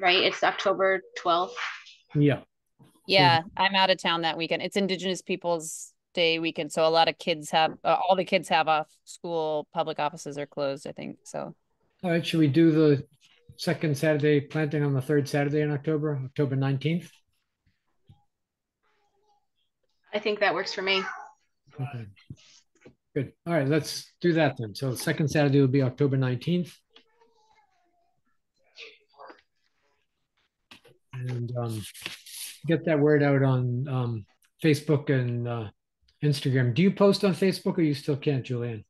Right, it's October twelfth. Yeah. Yeah, I'm out of town that weekend. It's Indigenous Peoples Day weekend, so a lot of kids have, uh, all the kids have off school, public offices are closed, I think, so. All right. Should we do the second Saturday planting on the third Saturday in October, October 19th? I think that works for me. Okay. Good. All right, let's do that then. So the second Saturday will be October 19th. And um, get that word out on um, Facebook and uh, Instagram. Do you post on Facebook or you still can't, Julian?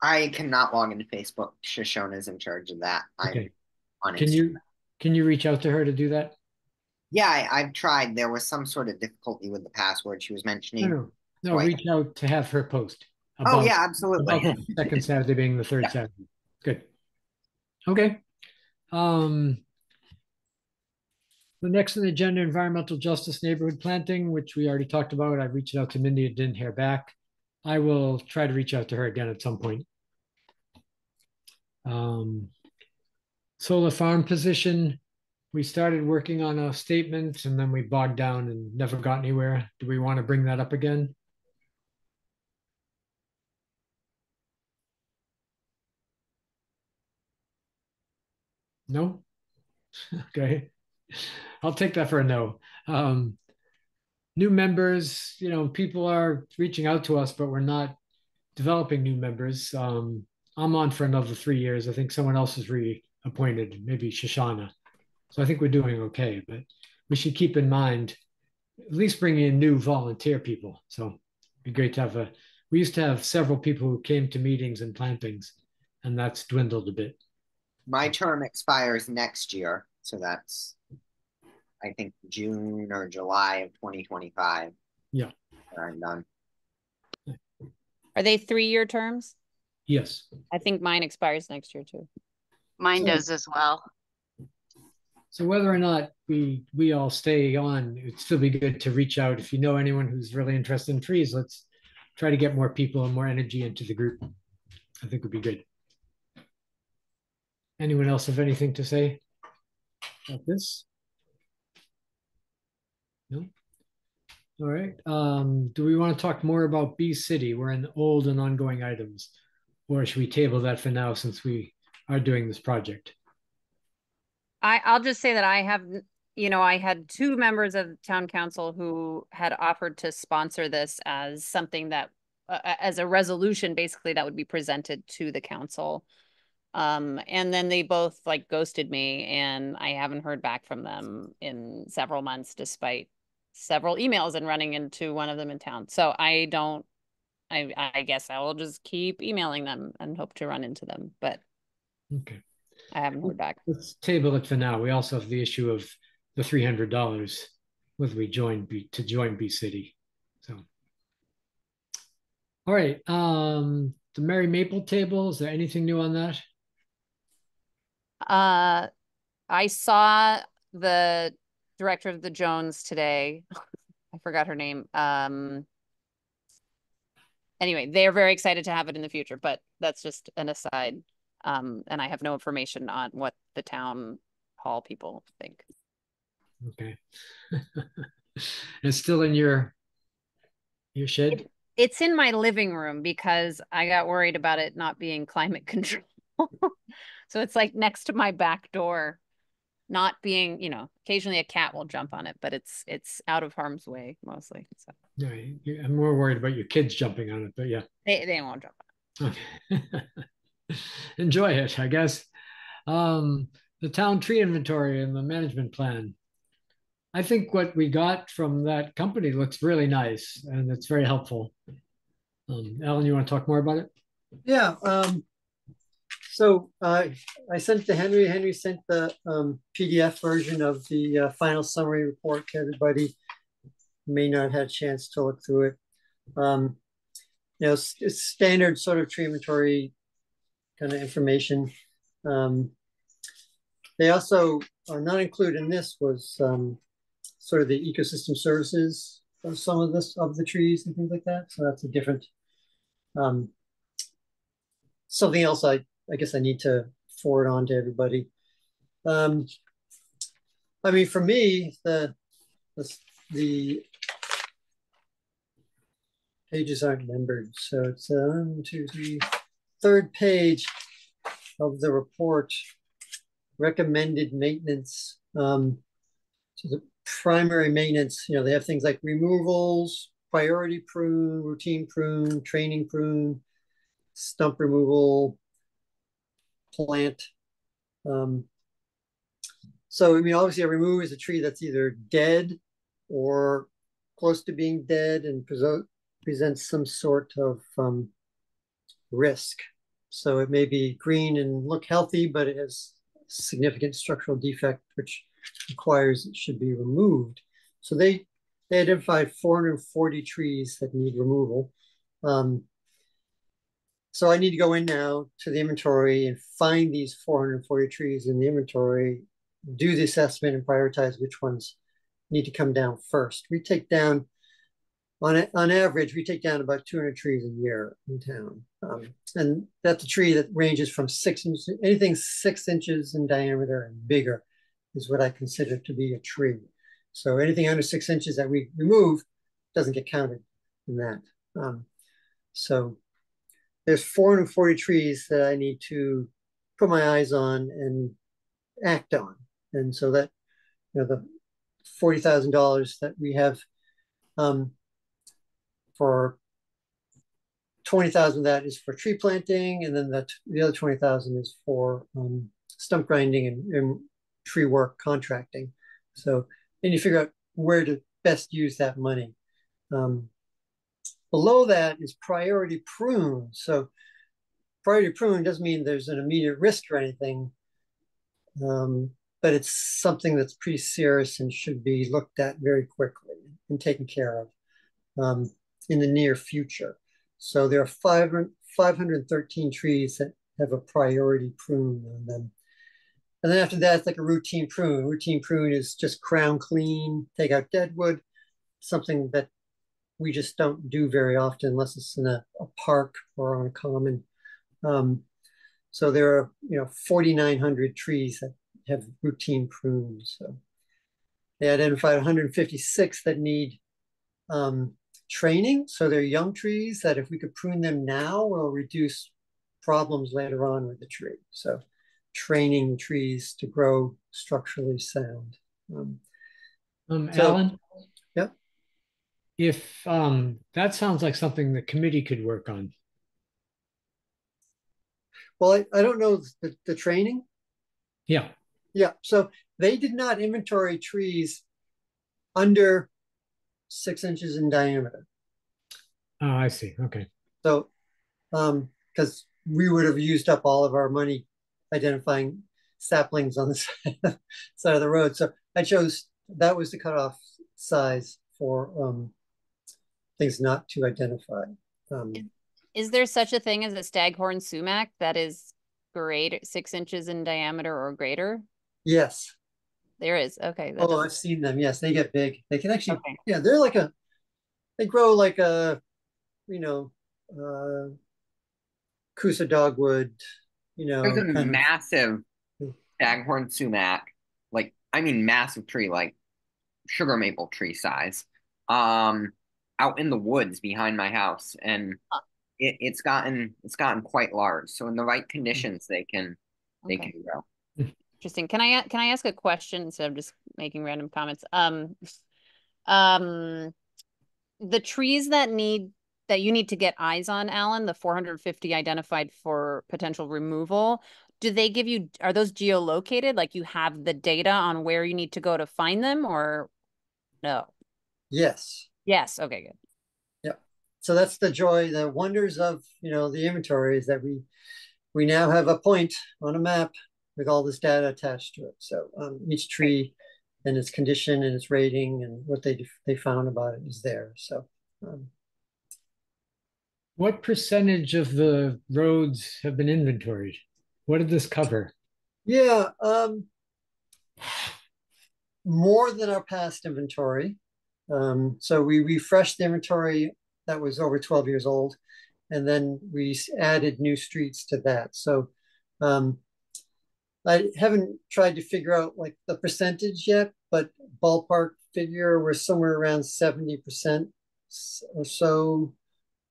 I cannot log into Facebook. Shoshona's in charge of that. Okay. I'm on Can Instagram. you can you reach out to her to do that? Yeah, I, I've tried. There was some sort of difficulty with the password she was mentioning. No. Right. Reach out to have her post. Oh about- yeah, about absolutely. [LAUGHS] the second Saturday being the third Yeah. Saturday. Good. Okay. Um, the next on the agenda, environmental justice neighborhood planting, which we already talked about. I reached out to Mindy and didn't hear back. I will try to reach out to her again at some point. Um, solar farm position, we started working on a statement and then we bogged down and never got anywhere. Do we want to bring that up again? No? [LAUGHS] Okay. I'll take that for a no. Um, new members, you know, people are reaching out to us, but we're not developing new members. Um, I'm on for another three years. I think someone else is reappointed, maybe Shoshana. So I think we're doing okay, but we should keep in mind at least bringing in new volunteer people. So it'd be great to have a. We used to have several people who came to meetings and plantings, and that's dwindled a bit. My term expires next year, so that's I think June or July of 2025. Yeah. where I'm done. Are they three-year terms? Yes. I think mine expires next year too. Mine So- does as well. So whether or not we we all stay on, it'd still be good to reach out. If you know anyone who's really interested in trees, let's try to get more people and more energy into the group. I think would be good. Anyone else have anything to say about this? No? All right. Um, do we want to talk more about Bee City? We're in old and ongoing items. Or should we table that for now since we are doing this project? I, I'll just say that I have, you know, I had two members of the town council who had offered to sponsor this as something that, uh, as a resolution, basically, that would be presented to the council. Um, and then they both like ghosted me and I haven't heard back from them in several months despite several emails and running into one of them in town. So I don't, I, I guess I will just keep emailing them and hope to run into them, but Okay, I haven't heard back. let's table it for now. We also have the issue of the three hundred dollars whether we join B to join Bee City. So. All right, um, the Mary Maple table, is there anything new on that? Uh, I saw the director of the Jones today. [LAUGHS] I forgot her name. Um, anyway, they are very excited to have it in the future, but that's just an aside. Um, and I have no information on what the town hall people think. Okay. [LAUGHS] It's still in your, your shed? It- It's in my living room because I got worried about it not being [LAUGHS] climate control. So it's like next to my back door, not being, you know, occasionally a cat will jump on it, but it's it's out of harm's way mostly. So Yeah, I'm more worried about your kids jumping on it, but yeah. they they won't jump. On it. Okay. [LAUGHS] Enjoy it, I guess. Um, the town tree inventory and the management plan. I think what we got from that company looks really nice and it's very helpful. Um, Alan, you want to talk more about it? Yeah, um, so, uh, I sent to Henry, Henry sent the, um, PDF version of the, uh, final summary report to everybody. May not have had a chance to look through it. Um, you know, it's, it's standard sort of tree inventory kind of information. Um, they also, are not included in this was, um, sort of the ecosystem services of some of this, of the trees and things like that, so that's a different, um, something else I, I guess I need to forward on to everybody. Um, I mean, for me, the, the, the pages aren't numbered, so it's uh, one, two, three, third page of the report, recommended maintenance. Um, so the primary maintenance, you know, they have things like removals, priority prune, routine prune, training prune, stump removal, plant. Um, so, I mean, obviously, every move is a tree that's either dead or close to being dead and present, presents some sort of um, risk. So it may be green and look healthy, but it has significant structural defect, which requires it should be removed. So they they identified 440 trees that need removal. Um, so I need to go in now to the inventory and find these 440 trees in the inventory, do the assessment and prioritize which ones need to come down first. We take down, on, on average, we take down about 200 trees a year in town. Um, and that's a tree that ranges from six inches, anything six inches in diameter and bigger is what I consider to be a tree. So anything under six inches that we remove doesn't get counted in that. Um, so there's 440 trees that I need to put my eyes on and act on. And so that, you know, the $40,000 that we have um, for 20,000 that is for tree planting. And then that the other 20,000 is for um, stump grinding and, and tree work contracting. So then you figure out where to best use that money. Um, below that is priority prune. So priority prune doesn't mean there's an immediate risk or anything, um, but it's something that's pretty serious and should be looked at very quickly and taken care of um, in the near future. So there are 500, 513 trees that have a priority prune on them. And then after that, it's like a routine prune. Routine prune is just crown clean, take out dead wood, something that we just don't do very often unless it's in a, a park or on a common. Um, so there are, you know, 4,900 trees that have routine prunes. So they identified 156 that need um, training. So they're young trees that if we could prune them now, will reduce problems later on with the tree. So training trees to grow structurally sound. Um, Um, So- Alan? If, um, that sounds like something the committee could work on. well, I, I don't know the, the training. Yeah, Yeah, so they did not inventory trees under six inches in diameter. oh, I see, okay. So, um, because we would have used up all of our money identifying saplings on the side, [LAUGHS] side of the road. So I chose that was the cutoff size for um, things not to identify. Um, Is there such a thing as a staghorn sumac that is greater six inches in diameter or greater? yes. There is. Okay. Oh, doesn't- I've seen them. Yes, they get big. They can actually, Okay. yeah, they're like a, they grow like a, you know, uh, Kousa dogwood, you know. There's a kind of- massive Mm. staghorn sumac, like I mean massive tree, like sugar maple tree size, um, out in the woods behind my house, and it, it's gotten it's gotten quite large. So in the right conditions, they can they Okay. can grow. Interesting. Can I can I ask a question instead of just making random comments? Um, um, the trees that need that you need to get eyes on, Alan, the 450 identified for potential removal, do they give you are those geolocated? Like you have the data on where you need to go to find them, or no? Yes. Yes. Okay. Good. Yep. So that's the joy, the wonders of, you know, the inventory is that we, we now have a point on a map with all this data attached to it. So um, each tree and its condition and its rating and what they, they found about it is there. So um, What percentage of the roads have been inventoried? What did this cover? Yeah, um, more than our past inventory. Um, so we refreshed the inventory that was over 12 years old, and then we added new streets to that. So um, I haven't tried to figure out like the percentage yet, but ballpark figure, we're somewhere around 70% or so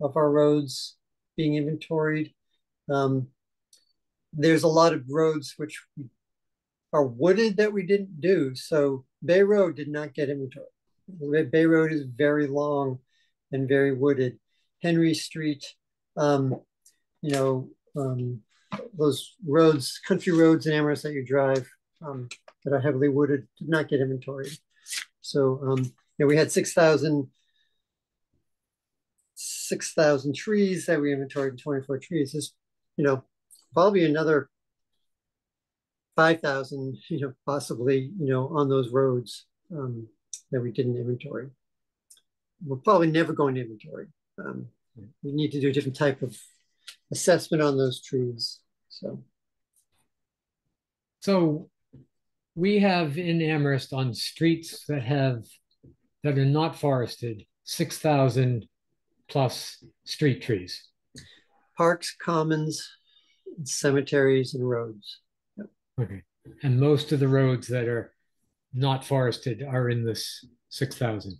of our roads being inventoried. Um, there's a lot of roads which are wooded that we didn't do. So Bay Road did not get inventory. Bay Road is very long and very wooded. Henry Street, um, you know, um, those roads, country roads in Amherst that you drive um, that are heavily wooded did not get inventory. So, um, you know, we had 6,000 6,000 trees that we inventoried, 24 trees. There's, you know, probably another 5,000, you know, possibly, you know, on those roads um, that we didn't inventory. We're probably never going to inventory. Um, we need to do a different type of assessment on those trees. So, So we have in Amherst on streets that have that are not forested, six thousand plus street trees. parks, commons, cemeteries, and roads. Okay. And most of the roads that are not forested are in this six thousand.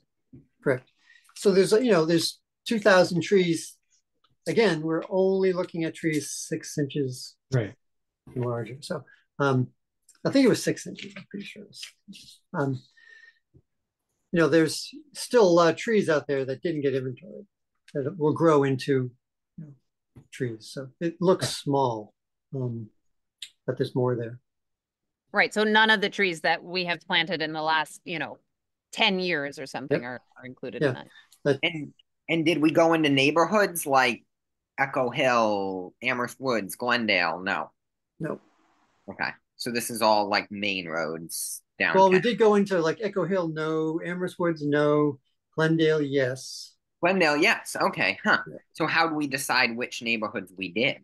Correct. So there's, you know, there's 2,000 trees. Again, we're only looking at trees six inches Right. larger. So um, I think it was six inches. I'm pretty sure. It was. Um, you know, there's still a lot of trees out there that didn't get inventory that will grow into you know, trees. So it looks small, um, but there's more there. Right. So none of the trees that we have planted in the last, you know, 10 years or something Yep. are, are included Yeah. in that. But And and did we go into neighborhoods like Echo Hill, Amherst Woods, Glendale? No. no. Okay. So this is all like main roads down. Well, we did go into like Echo Hill, no. Amherst Woods, no. Glendale, yes. Glendale, yes. Okay. Huh. Yeah. So how do we decide which neighborhoods we did?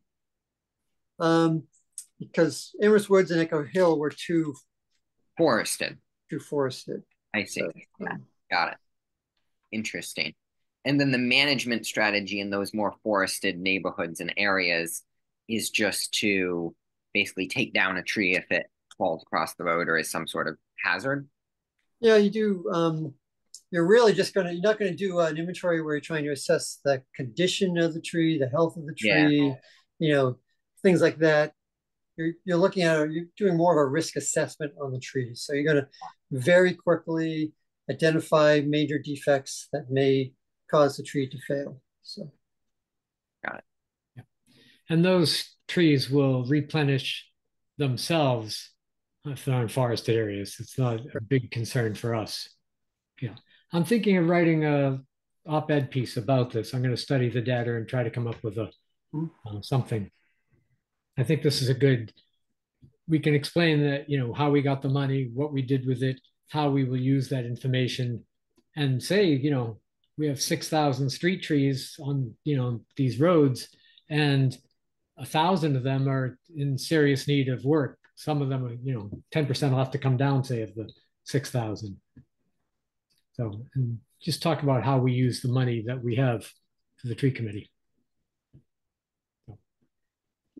Um, because Amherst Woods and Echo Hill were too Forested. too forested. I see. So, Yeah. um, Got it. Interesting. And then the management strategy in those more forested neighborhoods and areas is just to basically take down a tree if it falls across the road or is some sort of hazard. Yeah, you do. Um, you're really just gonna, you're not gonna do an inventory where you're trying to assess the condition of the tree, the health of the Yeah. tree, you know, things like that. You're, you're looking at, you're doing more of a risk assessment on the trees. So you're gonna very quickly identify major defects that may cause the tree to fail. So, got it. Yeah. And those trees will replenish themselves if they're in forested areas. It's not a big concern for us. Yeah. I'm thinking of writing a op-ed piece about this. I'm going to study the data and try to come up with a Hmm. uh, something. I think this is a good we can explain that, you know, how we got the money, what we did with it, how we will use that information and say, you know, we have 6,000 street trees on, you know, these roads and a thousand of them are in serious need of work. Some of them are, you know, 10% will have to come down, say, of the 6,000. So, and just talk about how we use the money that we have for the tree committee.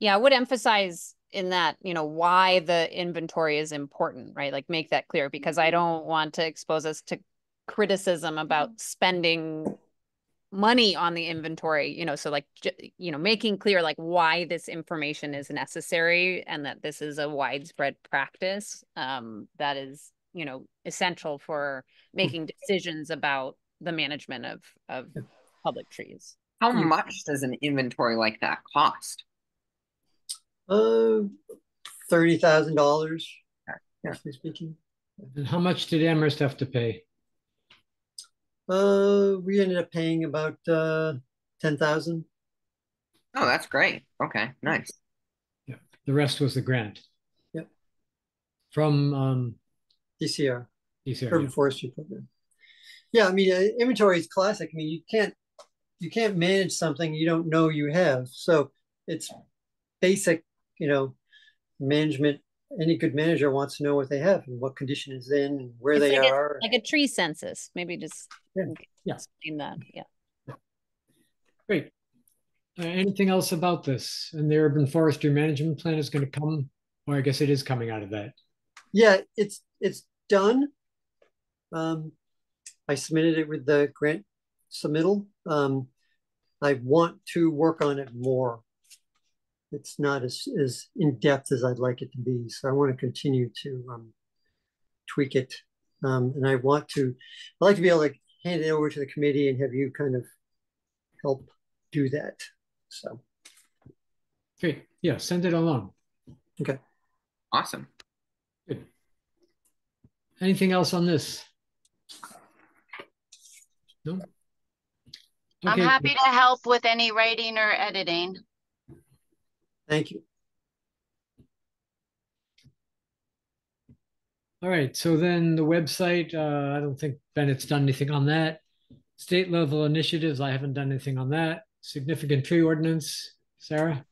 Yeah, I would emphasize in that, you know, why the inventory is important, right? Like make that clear because I mm-hmm. don't want to expose us to criticism about mm-hmm. spending money on the inventory, you know, so like, you know, making clear like why this information is necessary and that this is a widespread practice um, that is, you know, essential for making decisions about the management of, of public trees. How mm. much does an inventory like that cost? Uh, thirty thousand dollars, Yeah. roughly speaking. And how much did Amherst have to pay? Uh, we ended up paying about uh ten thousand. Oh, that's great. Okay, nice. Yeah, the rest was the grant. Yep. From um, DCR, DCR. Urban yeah. Forestry Program. Yeah, I mean, uh, inventory is classic. I mean, you can't you can't manage something you don't know you have. So it's basic, you know, management. Any good manager wants to know what they have and what condition is in and where It's they like a- are. Like a tree census, maybe just Yeah, yeah. explain that, yeah. Great. Uh, anything else about this? And the urban forestry management plan is going to come, or I guess it is coming out of that. Yeah, it's it's done. Um, I submitted it with the grant submittal. Um, I want to work on it more. It's not as as in depth as I'd like it to be, so I want to continue to um, tweak it. Um, and I want to, I'd like to be able to hand it over to the committee and have you kind of help do that. So Great. Yeah, send it along. Okay. Awesome. Good. Anything else on this? No? I'm happy to help with any writing or editing. Thank you. All right, so then the website, uh, I don't think Bennett's done anything on that. State level initiatives, I haven't done anything on that. Significant tree ordinance, Sarah?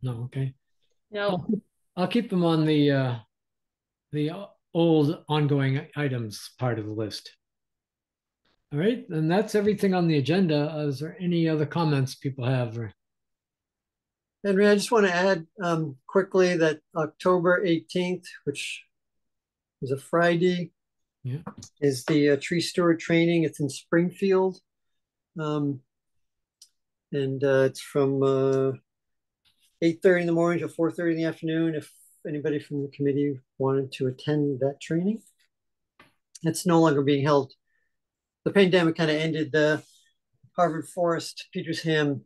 No, okay. No, I'll keep them on the, uh, the old ongoing items part of the list. All right, and that's everything on the agenda. Uh, Is there any other comments people have? or- Henry, I just want to add um, quickly that October 18th, which is a Friday, Yeah. is the uh, tree steward training. It's in Springfield. Um, and uh, it's from uh, 8.30 in the morning to 4.30 in the afternoon if anybody from the committee wanted to attend that training. It's no longer being held. The pandemic kind of ended the Harvard Forest Petersham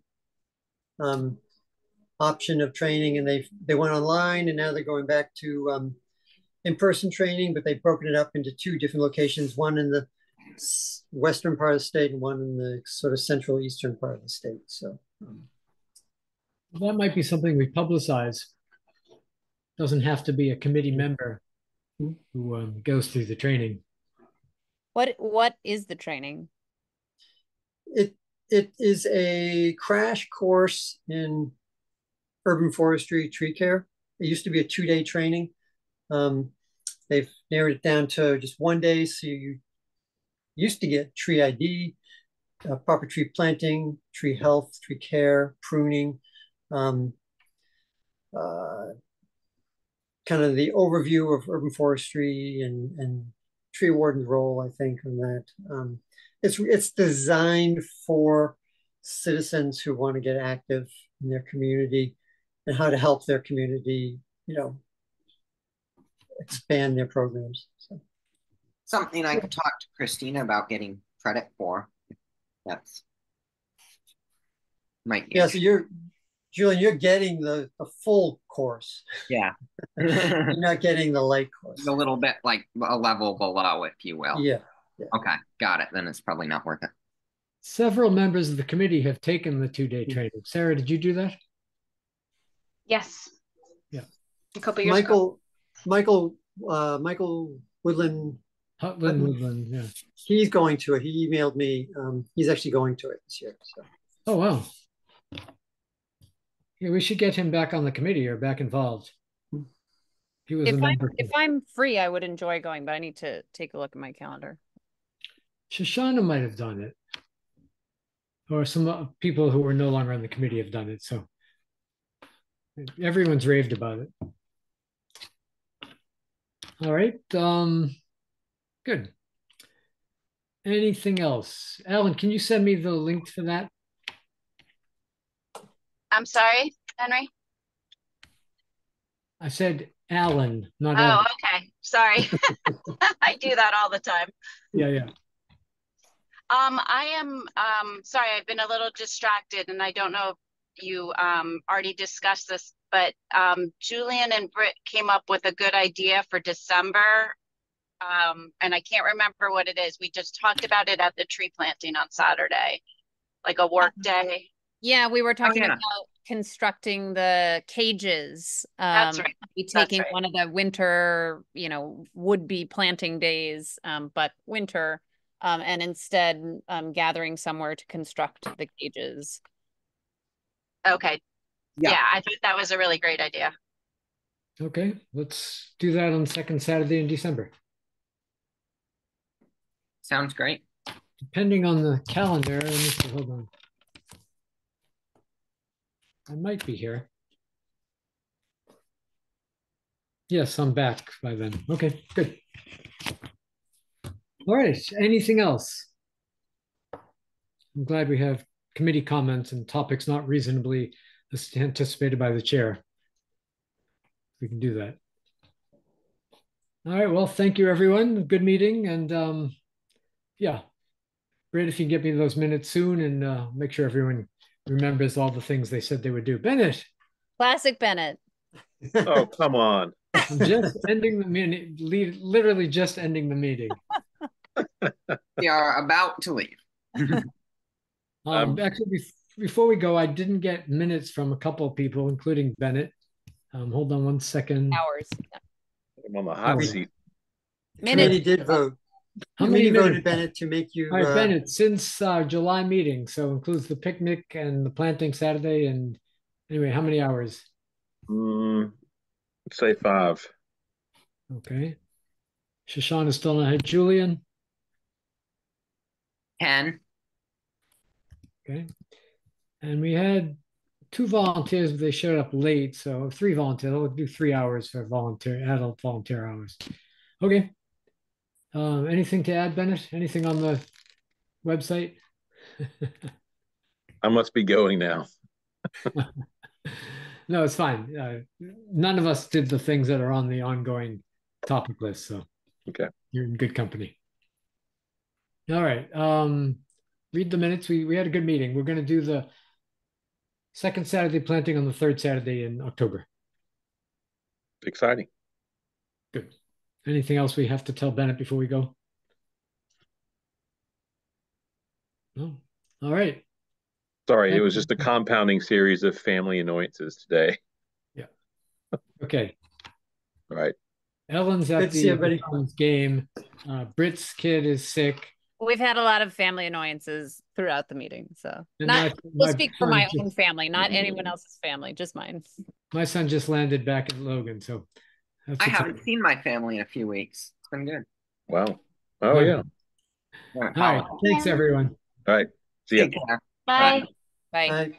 um, option of training and they they went online and now they're going back to um, in-person training but they've broken it up into two different locations one in the western part of the state and one in the sort of central eastern part of the state so um, That might be something we publicize. Doesn't have to be a committee member who um, goes through the training. What, what is the training? it it is a crash course in urban forestry tree care. It used to be a two-day training. Um, they've narrowed it down to just one day. So you used to get tree id uh, proper tree planting tree health tree care pruning um, uh, kind of the overview of urban forestry and and tree warden's role i think on that. Um, it's it's designed for citizens who want to get active in their community and how to help their community, you know, expand their programs. So Something I could talk to Christina about getting credit for. That's might be yeah, so you're Julian, you're getting the, the full course. yeah. [LAUGHS] You're not getting the light course. a little bit like a level below, if you will. Yeah. Okay, got it. Then it's probably not worth it. Several members of the committee have taken the two-day training. Sarah, did you do that? Yes. Yeah. A couple years ago. Michael, Michael, uh, Michael Woodland, Hutland Woodland, yeah. he's going to it. He emailed me. Um, he's actually going to it this year. So Oh, wow. Yeah, we should get him back on the committee or back involved. He was a If I'm, member. if I'm free, I would enjoy going, but I need to take a look at my calendar. Shoshana might have done it. Or some uh, people who were no longer on the committee have done it, so. Everyone's raved about it. All right, um, good. Anything else? Alan, can you send me the link for that? I'm sorry, Henry? I said Alan, not Alan. Oh, Alan. okay. Sorry. [LAUGHS] I do that all the time. Yeah, yeah. Um, I am um sorry, I've been a little distracted and I don't know if you um already discussed this, but um Julian and Britt came up with a good idea for December. Um, and I can't remember what it is. We just talked about it at the tree planting on Saturday, like a work day. Yeah, we were talking yeah. about constructing the cages. That's um, right. Be taking right. one of the winter, you know, would be planting days, um, but winter, um, and instead um, gathering somewhere to construct the cages. Okay. Yeah. Yeah, I thought that was a really great idea. Okay, let's do that on the second Saturday in December. Sounds great. Depending on the calendar, let me see, hold on. I might be here. Yes, I'm back by then. Okay, good. All right, anything else? I'm glad we have committee comments and topics not reasonably anticipated by the chair. We can do that. All right, well, thank you, everyone. Good meeting and um, yeah. Great if you can get me those minutes soon and uh, make sure everyone remembers all the things they said they would do. Bennett, Classic Bennett. Oh, come on. I'm just ending the minute, li- literally just ending the meeting. [LAUGHS] We are about to leave. [LAUGHS] Um, Um, actually, bef- before we go, I didn't get minutes from a couple of people, including Bennett. Um, hold on one second. Hours. I'm on the hot Oh. seat. committee Minutes. did vote. How many Committee voted? Bennett to make you. All right, uh, Bennett, since uh, July meeting, so includes the picnic and the planting Saturday and anyway, how many hours? Mm, let's say five. Okay. Shoshana still not had Julian. Ken, Okay. And we had two volunteers, but they showed up late. So three volunteers. I'll do three hours for volunteer adult volunteer hours. Okay. Um, anything to add, Bennett? Anything on the website? [LAUGHS] I must be going now. [LAUGHS] no, it's fine. Uh, none of us did the things that are on the ongoing topic list. So Okay. you're in good company. All right. Um, read the minutes. We we had a good meeting. We're going to do the second Saturday planting on the third Saturday in October. Exciting. Good. Anything else we have to tell Bennett before we go? No. All right. Sorry, it was just a compounding series of family annoyances today. Yeah. Okay. All right. Ellen's at to see the everybody. Browns game. Uh, Britt's kid is sick. We've had a lot of family annoyances throughout the meeting, so And not. my- We'll my speak for my just- own family, not [LAUGHS] anyone else's family, just mine. My son just landed back in Logan, so I haven't up. seen my family in a few weeks. It's been good. Wow. Oh, Yeah. yeah. All right, All right. Thanks, everyone. All right. See ya. Take care. Bye. Bye. Bye.